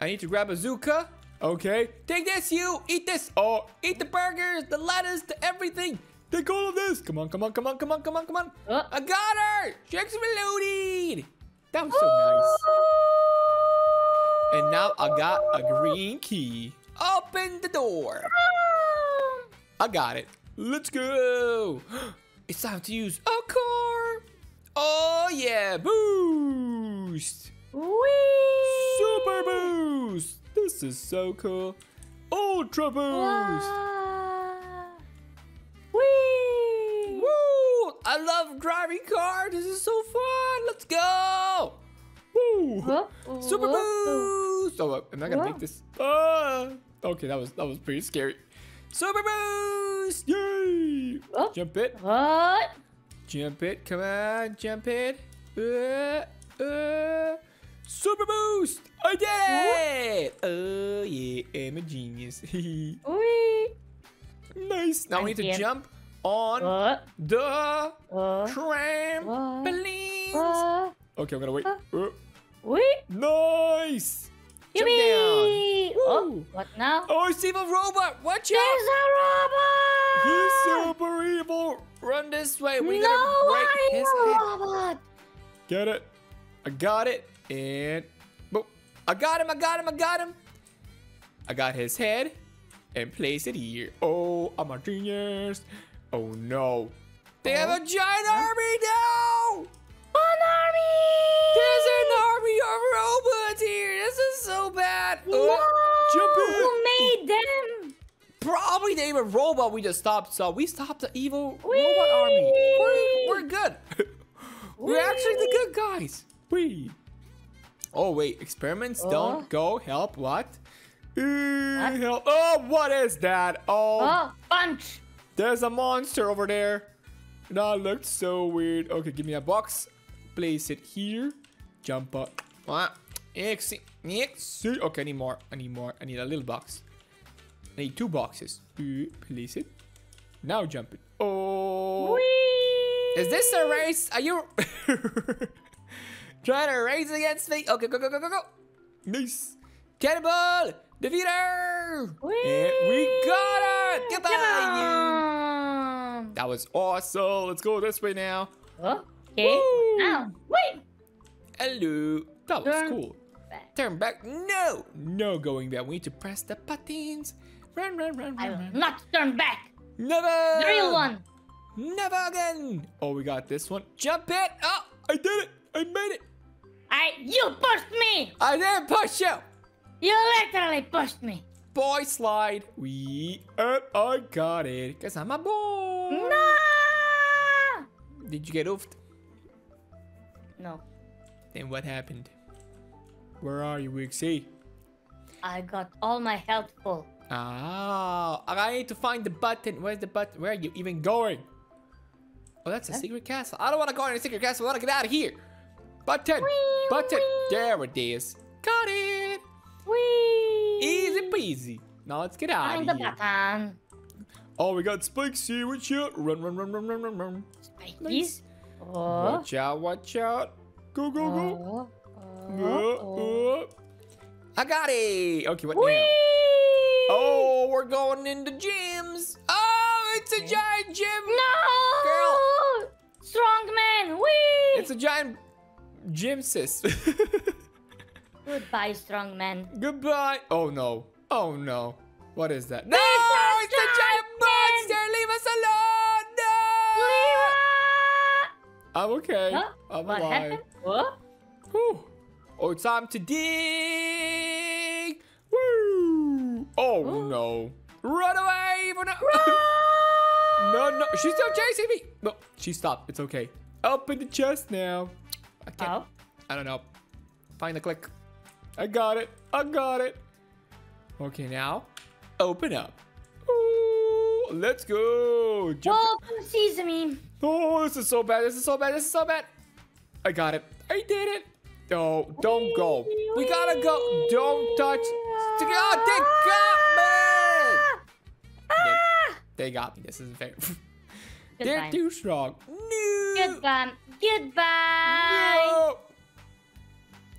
Speaker 1: I need to grab a Zuka. Okay. Take this, you. Eat this. Oh, eat the burgers, the lettuce, the everything. Take all of this. Come on, come on, come on, come on, come on, come on.
Speaker 2: Oh.
Speaker 1: I got her. She's reloaded. That was so nice. And now I got a green key. Open the door. I got it. Let's go. [gasps] It's time to use a car. Oh yeah, boost.
Speaker 2: Whee!
Speaker 1: Super boost. This is so cool. Ultra boost.
Speaker 2: Wow. Whee!
Speaker 1: I love driving cars. This is so fun. Let's go. Woo!
Speaker 2: Whoa,
Speaker 1: Super
Speaker 2: whoa.
Speaker 1: boost! Oh, I'm I gonna
Speaker 2: Whoa.
Speaker 1: make this? Ah! Okay, that was that was pretty scary. Super boost! Yay! Jump it,
Speaker 2: What?
Speaker 1: jump it, come on, jump it. Uh, uh, super boost! I did it! Oh yeah, I'm a genius. [laughs] Nice. Now we need to jump on
Speaker 2: What?
Speaker 1: the
Speaker 2: What?
Speaker 1: trampolines.
Speaker 2: What?
Speaker 1: Okay, I'm gonna wait.
Speaker 2: Uh.
Speaker 1: Uh, nice! Jump down.
Speaker 2: Yippee! Oh, what now?
Speaker 1: Oh, it's evil robot! Watch out!
Speaker 2: There's a robot!
Speaker 1: He's super evil! Run this way! We're
Speaker 2: no,
Speaker 1: gonna break his
Speaker 2: robot!
Speaker 1: Get it! I got it! And. Boop! I got him, I got him, I got him. I got his head and place it here. Oh, I'm a genius. Oh no. They have a giant army now!
Speaker 2: An army!
Speaker 1: There's an army of robots here. This is so bad.
Speaker 2: No!
Speaker 1: Oh, jump in.
Speaker 2: Who made them?
Speaker 1: Probably the evil robot we just stopped. So we stopped the evil
Speaker 2: Whee!
Speaker 1: robot army. We're, we're good. [laughs] we're actually the good guys. We. Oh wait, experiments
Speaker 2: Oh.
Speaker 1: don't go help. What? Uh, help. Oh, what is that? Oh,
Speaker 2: Oh, punch!
Speaker 1: There's a monster over there. That looked so weird. Okay, give me a box. Place it here. Jump up. Ah, exi- exi- Okay, I need more. I need more. I need a little box. I need two boxes. Place it. Now jump it. Oh.
Speaker 2: Whee!
Speaker 1: Is this a race? Are you [laughs] trying to race against me? Okay, go, go, go, go, go. Nice. Cannonball! Defeat her! And we got it! You. That was awesome. Let's go this way now.
Speaker 2: Okay.
Speaker 1: Woo!
Speaker 2: Now, wait.
Speaker 1: Hello. That was
Speaker 2: Turn
Speaker 1: cool.
Speaker 2: back.
Speaker 1: Turn back. No! No going back. We need to press the buttons. Run, run, run,
Speaker 2: I
Speaker 1: run,
Speaker 2: will
Speaker 1: run.
Speaker 2: not turn back.
Speaker 1: Never!
Speaker 2: The real one.
Speaker 1: Never again! Oh, we got this one. Jump it! Oh, I did it! I made it!
Speaker 2: I. You pushed me.
Speaker 1: I didn't push you!
Speaker 2: You literally pushed me.
Speaker 1: Boy slide. We up. I got it. Cause I'm a boy.
Speaker 2: No.
Speaker 1: Did you get oofed?
Speaker 2: No.
Speaker 1: Then what happened? Where are you, Wixie?
Speaker 2: I got all my health full.
Speaker 1: Ah, I need to find the button. Where's the button? Where are you even going? Oh, that's a
Speaker 2: Huh?
Speaker 1: secret castle. I don't want to go in a secret castle. I want to get out of here. Button.
Speaker 2: Wee,
Speaker 1: button.
Speaker 2: wee.
Speaker 1: There it is. Got it.
Speaker 2: Whee!
Speaker 1: Easy peasy. Now let's get out
Speaker 2: Find
Speaker 1: of
Speaker 2: the
Speaker 1: here.
Speaker 2: button.
Speaker 1: Oh, we got spikes here. Watch out. Run, run, run, run, run, run, run.
Speaker 2: Spikies. Oh.
Speaker 1: Watch out, watch out. Go, go, go.
Speaker 2: Oh. Oh.
Speaker 1: I got it. Okay, what
Speaker 2: Whee!
Speaker 1: now? Oh, we're going into gyms. Oh, it's a giant gym.
Speaker 2: No! Strong man. Whee!
Speaker 1: It's a giant gym sis. [laughs]
Speaker 2: Goodbye, strong man.
Speaker 1: Goodbye. Oh no. Oh no. What is that? No,
Speaker 2: a
Speaker 1: it's a giant monster. Leave us alone. No.
Speaker 2: Leroy!
Speaker 1: I'm okay.
Speaker 2: Huh?
Speaker 1: I'm
Speaker 2: what
Speaker 1: alive.
Speaker 2: happened? What?
Speaker 1: Whew. Oh, it's time to dig. Woo. Oh
Speaker 2: Ooh.
Speaker 1: no. Run away. No. [laughs] no, no. She's still chasing me. No, she stopped. It's okay. Open the chest now. I can't.
Speaker 2: Oh.
Speaker 1: I don't know. Find the click. I got it. I got it. Okay, now open up. Ooh, let's go. Jump.
Speaker 2: Open sesame.
Speaker 1: Oh, this is so bad. This is so bad. This is so bad. I got it. I did it. Oh, don't go. We gotta go. Don't touch. Oh, they got me. Ah! They, ah! they got me. This isn't fair. [laughs] They're
Speaker 2: Goodbye.
Speaker 1: too strong. No.
Speaker 2: Goodbye. Goodbye.
Speaker 1: No.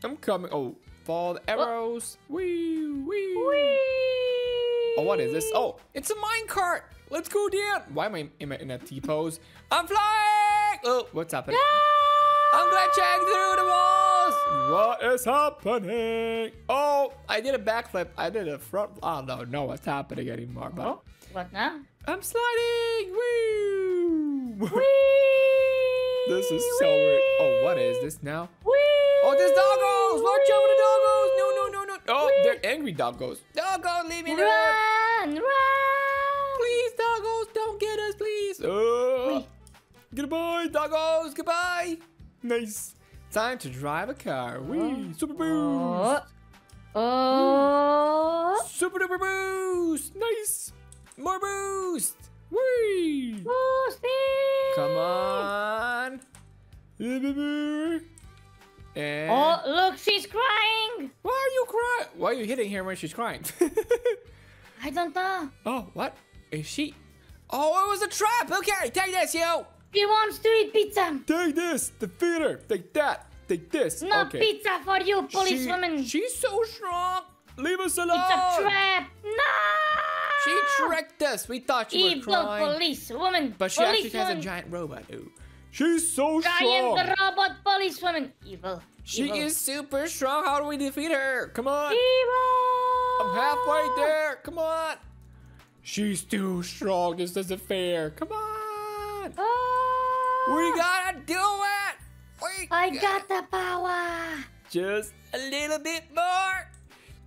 Speaker 1: I'm coming. Oh, fall the arrows. Wee, wee. Wee. Oh, what is this? Oh, it's a minecart. Let's go down. Why am I in, in a T pose? I'm flying. Oh, what's happening? I'm glitching through the walls. What is happening? Oh, I did a backflip. I did a front. I don't know what's happening anymore, but
Speaker 2: Oh, what now?
Speaker 1: I'm sliding. Woo.
Speaker 2: Whee! [laughs]
Speaker 1: this is so weird. Oh, what is this now?
Speaker 2: Whee!
Speaker 1: Oh, this doggos! Watch for the doggos! No, no, no, no. Oh,
Speaker 2: Whee!
Speaker 1: they're angry doggos. Doggos, leave me alone.
Speaker 2: Run! Run!
Speaker 1: Please, doggos, don't get us, please. Oh. Goodbye, doggos. Goodbye. Nice. Time to drive a car. Wee. Uh-huh. Super uh-huh. boost.
Speaker 2: Oh. Oh.
Speaker 1: Super duper boost. Nice. More boost. Wee.
Speaker 2: Boosting!
Speaker 1: Come on. And
Speaker 2: Oh, look, she's crying.
Speaker 1: why are you crying? Why are you hitting her when she's crying? [laughs]
Speaker 2: I don't know.
Speaker 1: oh, what is she? Oh, it was a trap. Okay, take this, yo.
Speaker 2: She wants to eat pizza.
Speaker 1: Take this. Defeat her. Take that. Take this.
Speaker 2: No
Speaker 1: okay.
Speaker 2: pizza for you,
Speaker 1: She-
Speaker 2: policewoman.
Speaker 1: she's so strong. Leave us alone.
Speaker 2: it's a trap. No!
Speaker 1: She tricked us. We thought she was crying.
Speaker 2: Evil policewoman.
Speaker 1: But she actually has a giant robot. Ooh. She's so
Speaker 2: I
Speaker 1: strong.
Speaker 2: am the robot policewoman. Evil.
Speaker 1: She
Speaker 2: Evil.
Speaker 1: is super strong. How do we defeat her? Come on.
Speaker 2: Evil.
Speaker 1: I'm halfway there. Come on. She's too strong. This isn't fair. Come on.
Speaker 2: Ah.
Speaker 1: We gotta do it. We
Speaker 2: I got the power.
Speaker 1: just a little bit more.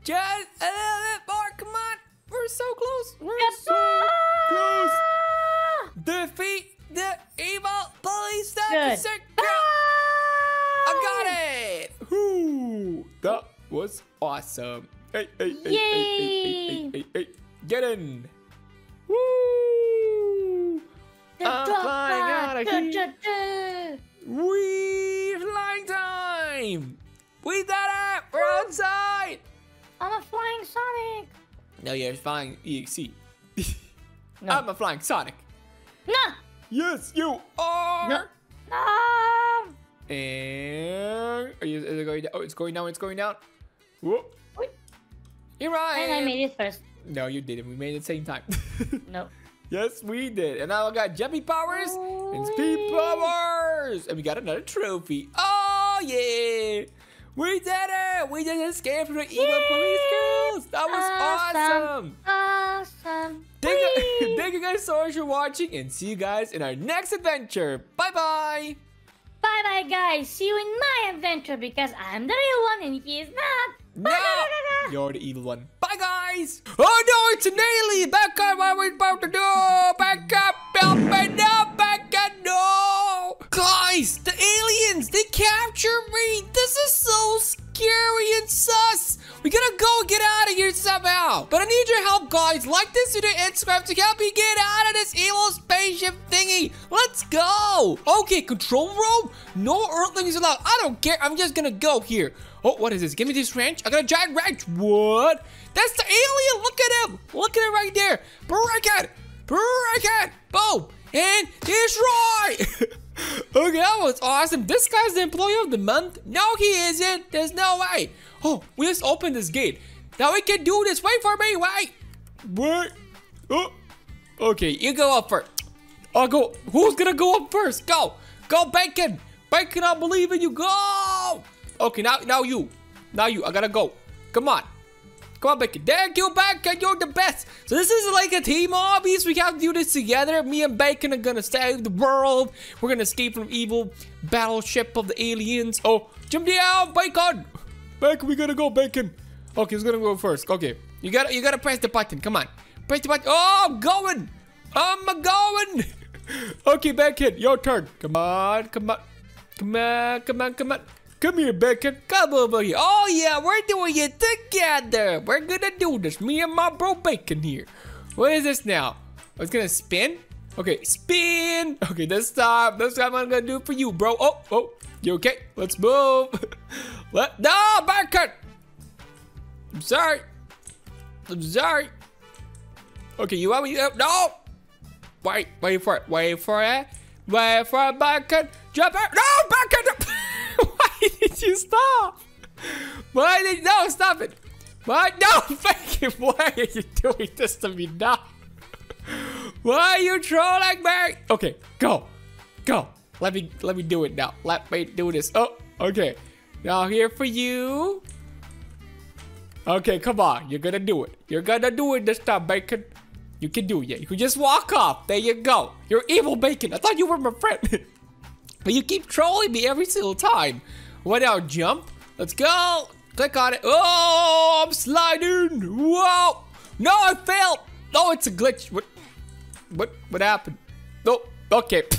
Speaker 1: Just a little bit more. Come on. We're so close. We're so close. Defeat the evil police officer. No! [laughs] Ah! I got it. Ooh, that was awesome. Hey, hey, Yay! hey, hey, hey, hey, hey, hey. Get in. Woo! I'm flying out of here. We flying time. We did it. We're Woo! outside.
Speaker 2: I'm a flying Sonic.
Speaker 1: No, you're flying EXE. [laughs]
Speaker 2: no.
Speaker 1: I'm a flying Sonic.
Speaker 2: No.
Speaker 1: Yes, you are.
Speaker 2: No. No.
Speaker 1: And are you, is it going down? Oh, it's going down. It's going down.
Speaker 2: Wait.
Speaker 1: Here I
Speaker 2: And I made it first.
Speaker 1: No, you didn't. We made it same time. [laughs]
Speaker 2: No.
Speaker 1: yes, we did. And now I got jumping powers and speed powers. And we got another trophy. Oh, yeah. We did it. We just escaped from the evil police girls. That was awesome.
Speaker 2: Awesome.
Speaker 1: Thank you, [laughs] thank you guys so much for watching and see you guys in our next adventure. Bye bye.
Speaker 2: Bye bye, guys. See you in my adventure because I'm the real one and he is not.
Speaker 1: No, you're the evil one. Bye guys. Oh no, it's an alien. Back up, what we're about to do. Back up, help me now. Back up, no. Guys, the aliens, they captured me. This is so scary and sus. We gotta go get out of here somehow. But I need your help, guys. Like this video and subscribe to help me get out of this evil spaceship thingy. Let's go. Okay, control room. No earthlings allowed. I don't care. I'm just gonna go here. Oh, what is this? Give me this wrench. I got a giant wrench. What? That's the alien. Look at him. Look at it right there. Break it. Break it. Boom. And destroy. [laughs] okay, that was awesome. This guy's the employee of the month. No, he isn't. There's no way. Oh, we just opened this gate. Now we can do this. Wait for me. Wait. Wait. Oh. Okay, you go up first. I'll go. Who's gonna go up first? Go. Go, Bacon. Bacon, I believe in you. Go. Okay, now, now you. Now you. I gotta go. Come on. Come on, Bacon. Thank you, Bacon. You're the best. So this is like a team obvious. We have to do this together. Me and Bacon are gonna save the world. We're gonna escape from evil battleship of the aliens. Oh, jump down, Bacon. Bacon, we gotta go, Bacon. Okay, who's gonna go first? Okay, you gotta you gotta press the button. Come on, press the button. Oh, I'm going. I'm going. [laughs] okay, Bacon, your turn. Come on, come on, come on, come on, come on. Come here, Bacon. Come over here. Oh yeah, we're doing it together. We're gonna do this. Me and my bro Bacon here. What is this now? Oh, it's gonna spin. Okay, spin. Okay, this time, this time I'm gonna do it for you, bro. Oh, oh, you okay? Let's move. [laughs] Let no, Bacon. I'm sorry. I'm sorry. Okay, you want me to no? Wait, wait for it. Wait for it. Wait for it, Bacon. Jump out. No, Bacon. You stop? Why did no stop it? Why no, [laughs] Bacon? Why are you doing this to me now? Why are you trolling me? Okay, go, go. Let me let me do it now. Let me do this. Oh, okay. Now here for you. Okay, come on. You're gonna do it. You're gonna do it this time, Bacon. You can do it. You can just walk off. There you go. You're evil, Bacon. I thought you were my friend. [laughs] but you keep trolling me every single time. What now? Jump. Let's go. Click on it. Oh, I'm sliding. Whoa. No, I failed. No, it's a glitch. What? What? What happened? No. Okay. [laughs]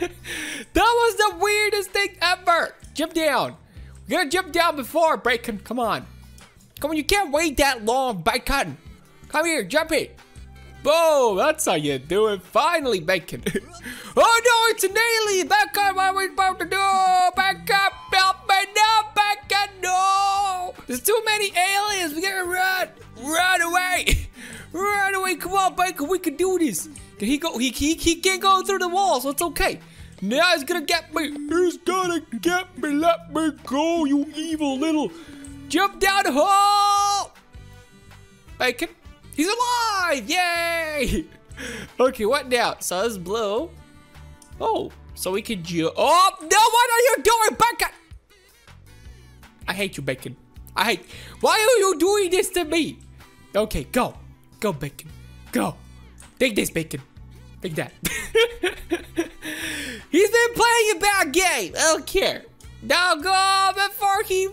Speaker 1: that was the weirdest thing ever. Jump down. We gotta jump down before Bacon. Come on. Come on, you can't wait that long, Bacon. Come here, jump it. Boom, that's how you do it. Finally, Bacon. [laughs] oh no, it's an alien. Back up, what are we about to do? Back up, help me now, Bacon, no. There's too many aliens. We gotta run. Run away. [laughs] Run away. Come on, Bacon, we can do this. Can he go? He, he, he can't go through the wall, so it's okay. Now he's gonna get me. He's gonna get me. Let me go, you evil little. Jump down the hole. Bacon. He's alive! Yay! [laughs] Okay, what now? So it's blue. Oh, so we can ju- Oh, no, what are you doing, Bacon? I hate you, Bacon. I hate- Why are you doing this to me? Okay, go. Go, Bacon. Go. Take this, Bacon. Take that. [laughs] He's been playing a bad game. I don't care. Now go before he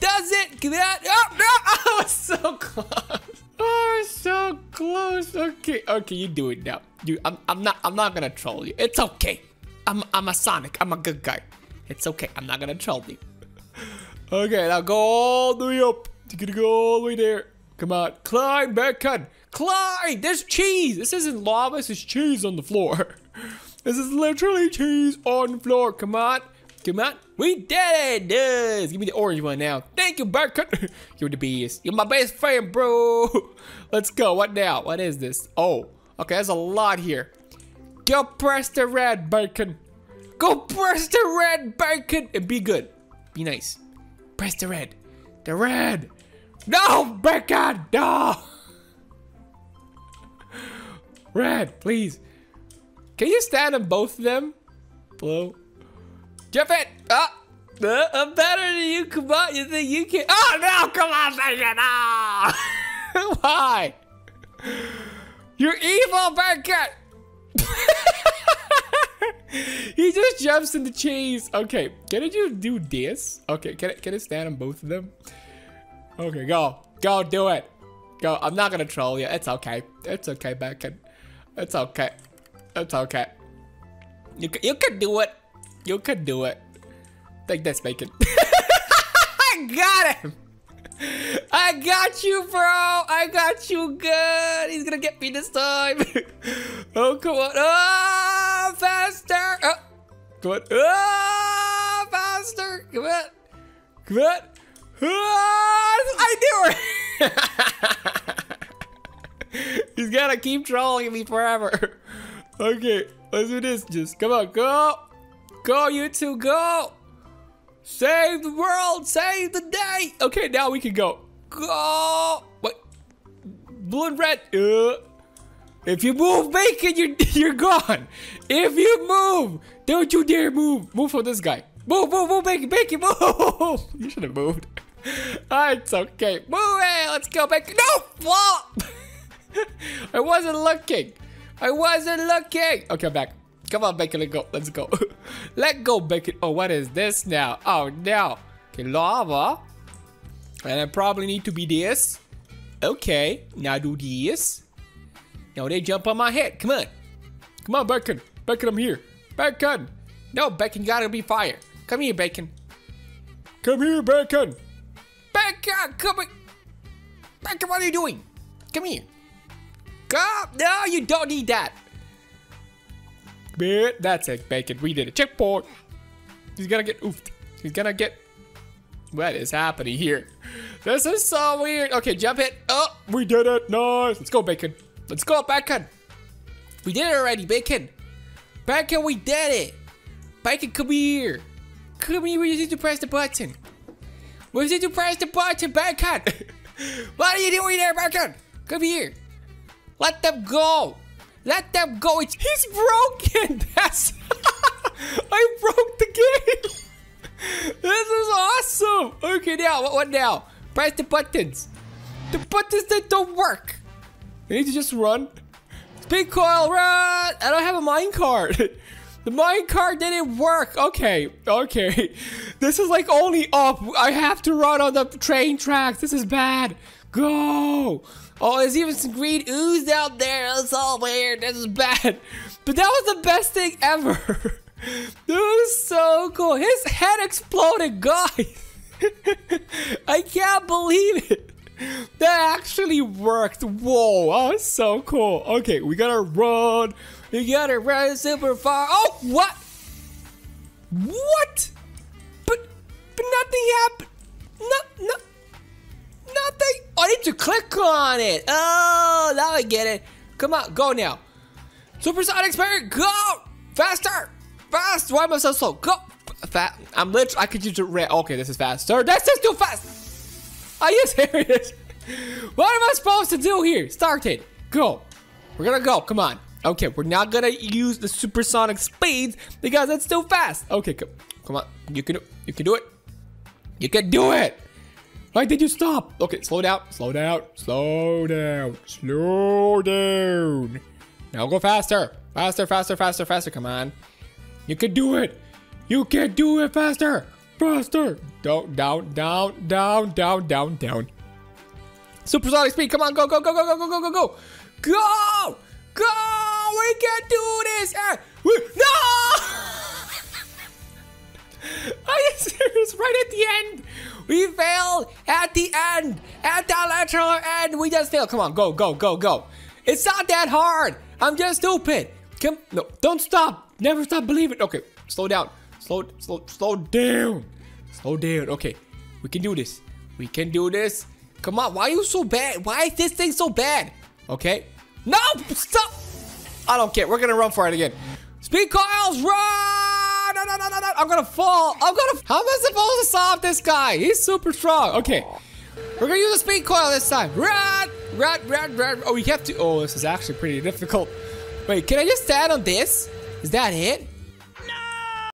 Speaker 1: does it. That. Oh, no. [laughs] Oh, so close. Oh, so close. Okay, okay, you do it now. You, I'm, I'm not, I'm not gonna troll you. It's okay. I'm, I'm a Sonic. I'm a good guy. It's okay. I'm not gonna troll you. Okay, now go all the way up. You gotta go all the way there. Come on, climb, Beckham. Climb. There's cheese. This isn't lava. This is cheese on the floor. [laughs] This is literally cheese on the floor. Come on. Come on. We did it. Yes. Give me the orange one now. Thank you, Beckham. [laughs] You're the best. You're my best friend, bro. [laughs] Let's go. What now? What is this? Oh, okay. There's a lot here. Go press the red bacon. Go press the red bacon and be good. Be nice. Press the red. The red. No, bacon. No. [laughs] Red, please. Can you stand on both of them? Blue. Jump it. Ah. Uh, I'm better than you. Come on. You think you can? Oh no! Come on, bacon. Ah. [laughs] Why? You're evil, bacon. [laughs] he just jumps in the cheese. Okay, can you do this? Okay, can I, can I stand on both of them? Okay, go. Go, do it. Go. I'm not gonna troll you. It's okay. It's okay, Beckon. It's okay. It's okay. You can, you can do it. You can do it. Take this, Bacon. I got him. I got you, bro. I got you good. He's gonna get me this time. [laughs] oh, come on. Oh, faster. Oh, come on. Oh, faster. Come on. Come on. Oh, I knew it. [laughs] He's gonna keep trolling me forever. [laughs] Okay, let's do this. Just come on, go. Go, you two, go. Save the world, save the day. Okay, now we can go. Go. What? Blue and red. Uh, if you move, bacon, you're [laughs] you're gone. If you move, don't you dare move. Move for this guy. Move, move, move, bacon, bacon, move. [laughs] You should have moved. [laughs] Ah, it's okay. Move it. Let's go, bacon. No, flop. I wasn't looking. I wasn't looking. Okay, I'm back. Come on, Bacon, let's go. Let's go. [laughs] Let go, Bacon. Oh, what is this now? Oh, no. Okay, lava. And I probably need to be this. Okay, now do this. Now they jump on my head. Come on. Come on, Bacon. Bacon, I'm here. Bacon. No, Bacon you gotta be fire. Come here, Bacon. Come here, Bacon. Bacon, come here. Bacon, what are you doing? Come here. Come. No, you don't need that. That's it, Bacon. We did it. Checkpoint. He's gonna get oofed. He's gonna get. What is happening here? This is so weird. Okay, jump it. Oh, we did it. Nice. Let's go, Bacon. Let's go, Bacon. We did it already, Bacon. Bacon, we did it. Bacon, come here. Come here. We just need to press the button. We just need to press the button, Bacon. [laughs] what are you doing there, Bacon? Come here. Let them go. Let them go. It's he's broken. [laughs] That's [laughs] I broke the game. this is awesome. Okay, now what, what now? Press the buttons. The buttons that don't work. I need to just run. Big coil, run! I don't have a mine card. [laughs] The mine card didn't work. Okay, okay. This is like only up. I have to run on the train tracks. This is bad. Go. Oh, there's even some green ooze out there. That's all weird. This is bad. But that was the best thing ever. [laughs] That was so cool. His head exploded, guys. [laughs] I can't believe it. That actually worked. Whoa, that was so cool. Okay, we gotta run. We gotta run super far. Oh, what? What? But, but nothing happened. No, no, nothing. I need to click on it. Oh, now I get it. Come on, go now. Supersonic Spirit, go! Faster! Fast! Why am I so slow? Go! Fat. I'm literally. I could use red. Okay, this is faster. That's just too fast. Are you [laughs] serious? What am I supposed to do here? Start it. Go. We're gonna go. Come on. Okay, we're not gonna use the supersonic speed because it's too fast. Okay, come, come on. You can, you can do it. You can do it. Why did you stop? Okay, slow down, slow down, slow down, slow down. Now go faster, faster, faster, faster, faster. Come on. You can do it. You can do it faster, faster. Down, down, down, down, down, down, down. Supersonic speed. Come on, go, go, go, go, go, go, go, go, go, go, go. We can do this. Eh, we, no. [laughs] Are you serious? Right at the end. We failed at the end. At the literal end. We just failed. Come on, go, go, go, go. It's not that hard. I'm just stupid. Come, no, don't stop. Never stop believing. Okay, slow down. Slow, slow, slow down. Slow down. Okay, we can do this. We can do this. Come on, why are you so bad? Why is this thing so bad? Okay. No, stop. I don't care. We're gonna run for it again. Speed coils, run! No, no, no, no, no. I'm gonna fall. I'm gonna. How am I supposed to stop this guy? He's super strong. Okay. We're gonna use a speed coil this time. Run, run, run, run. Oh, we have to. Oh, this is actually pretty difficult. Wait, can I just stand on this? Is that it?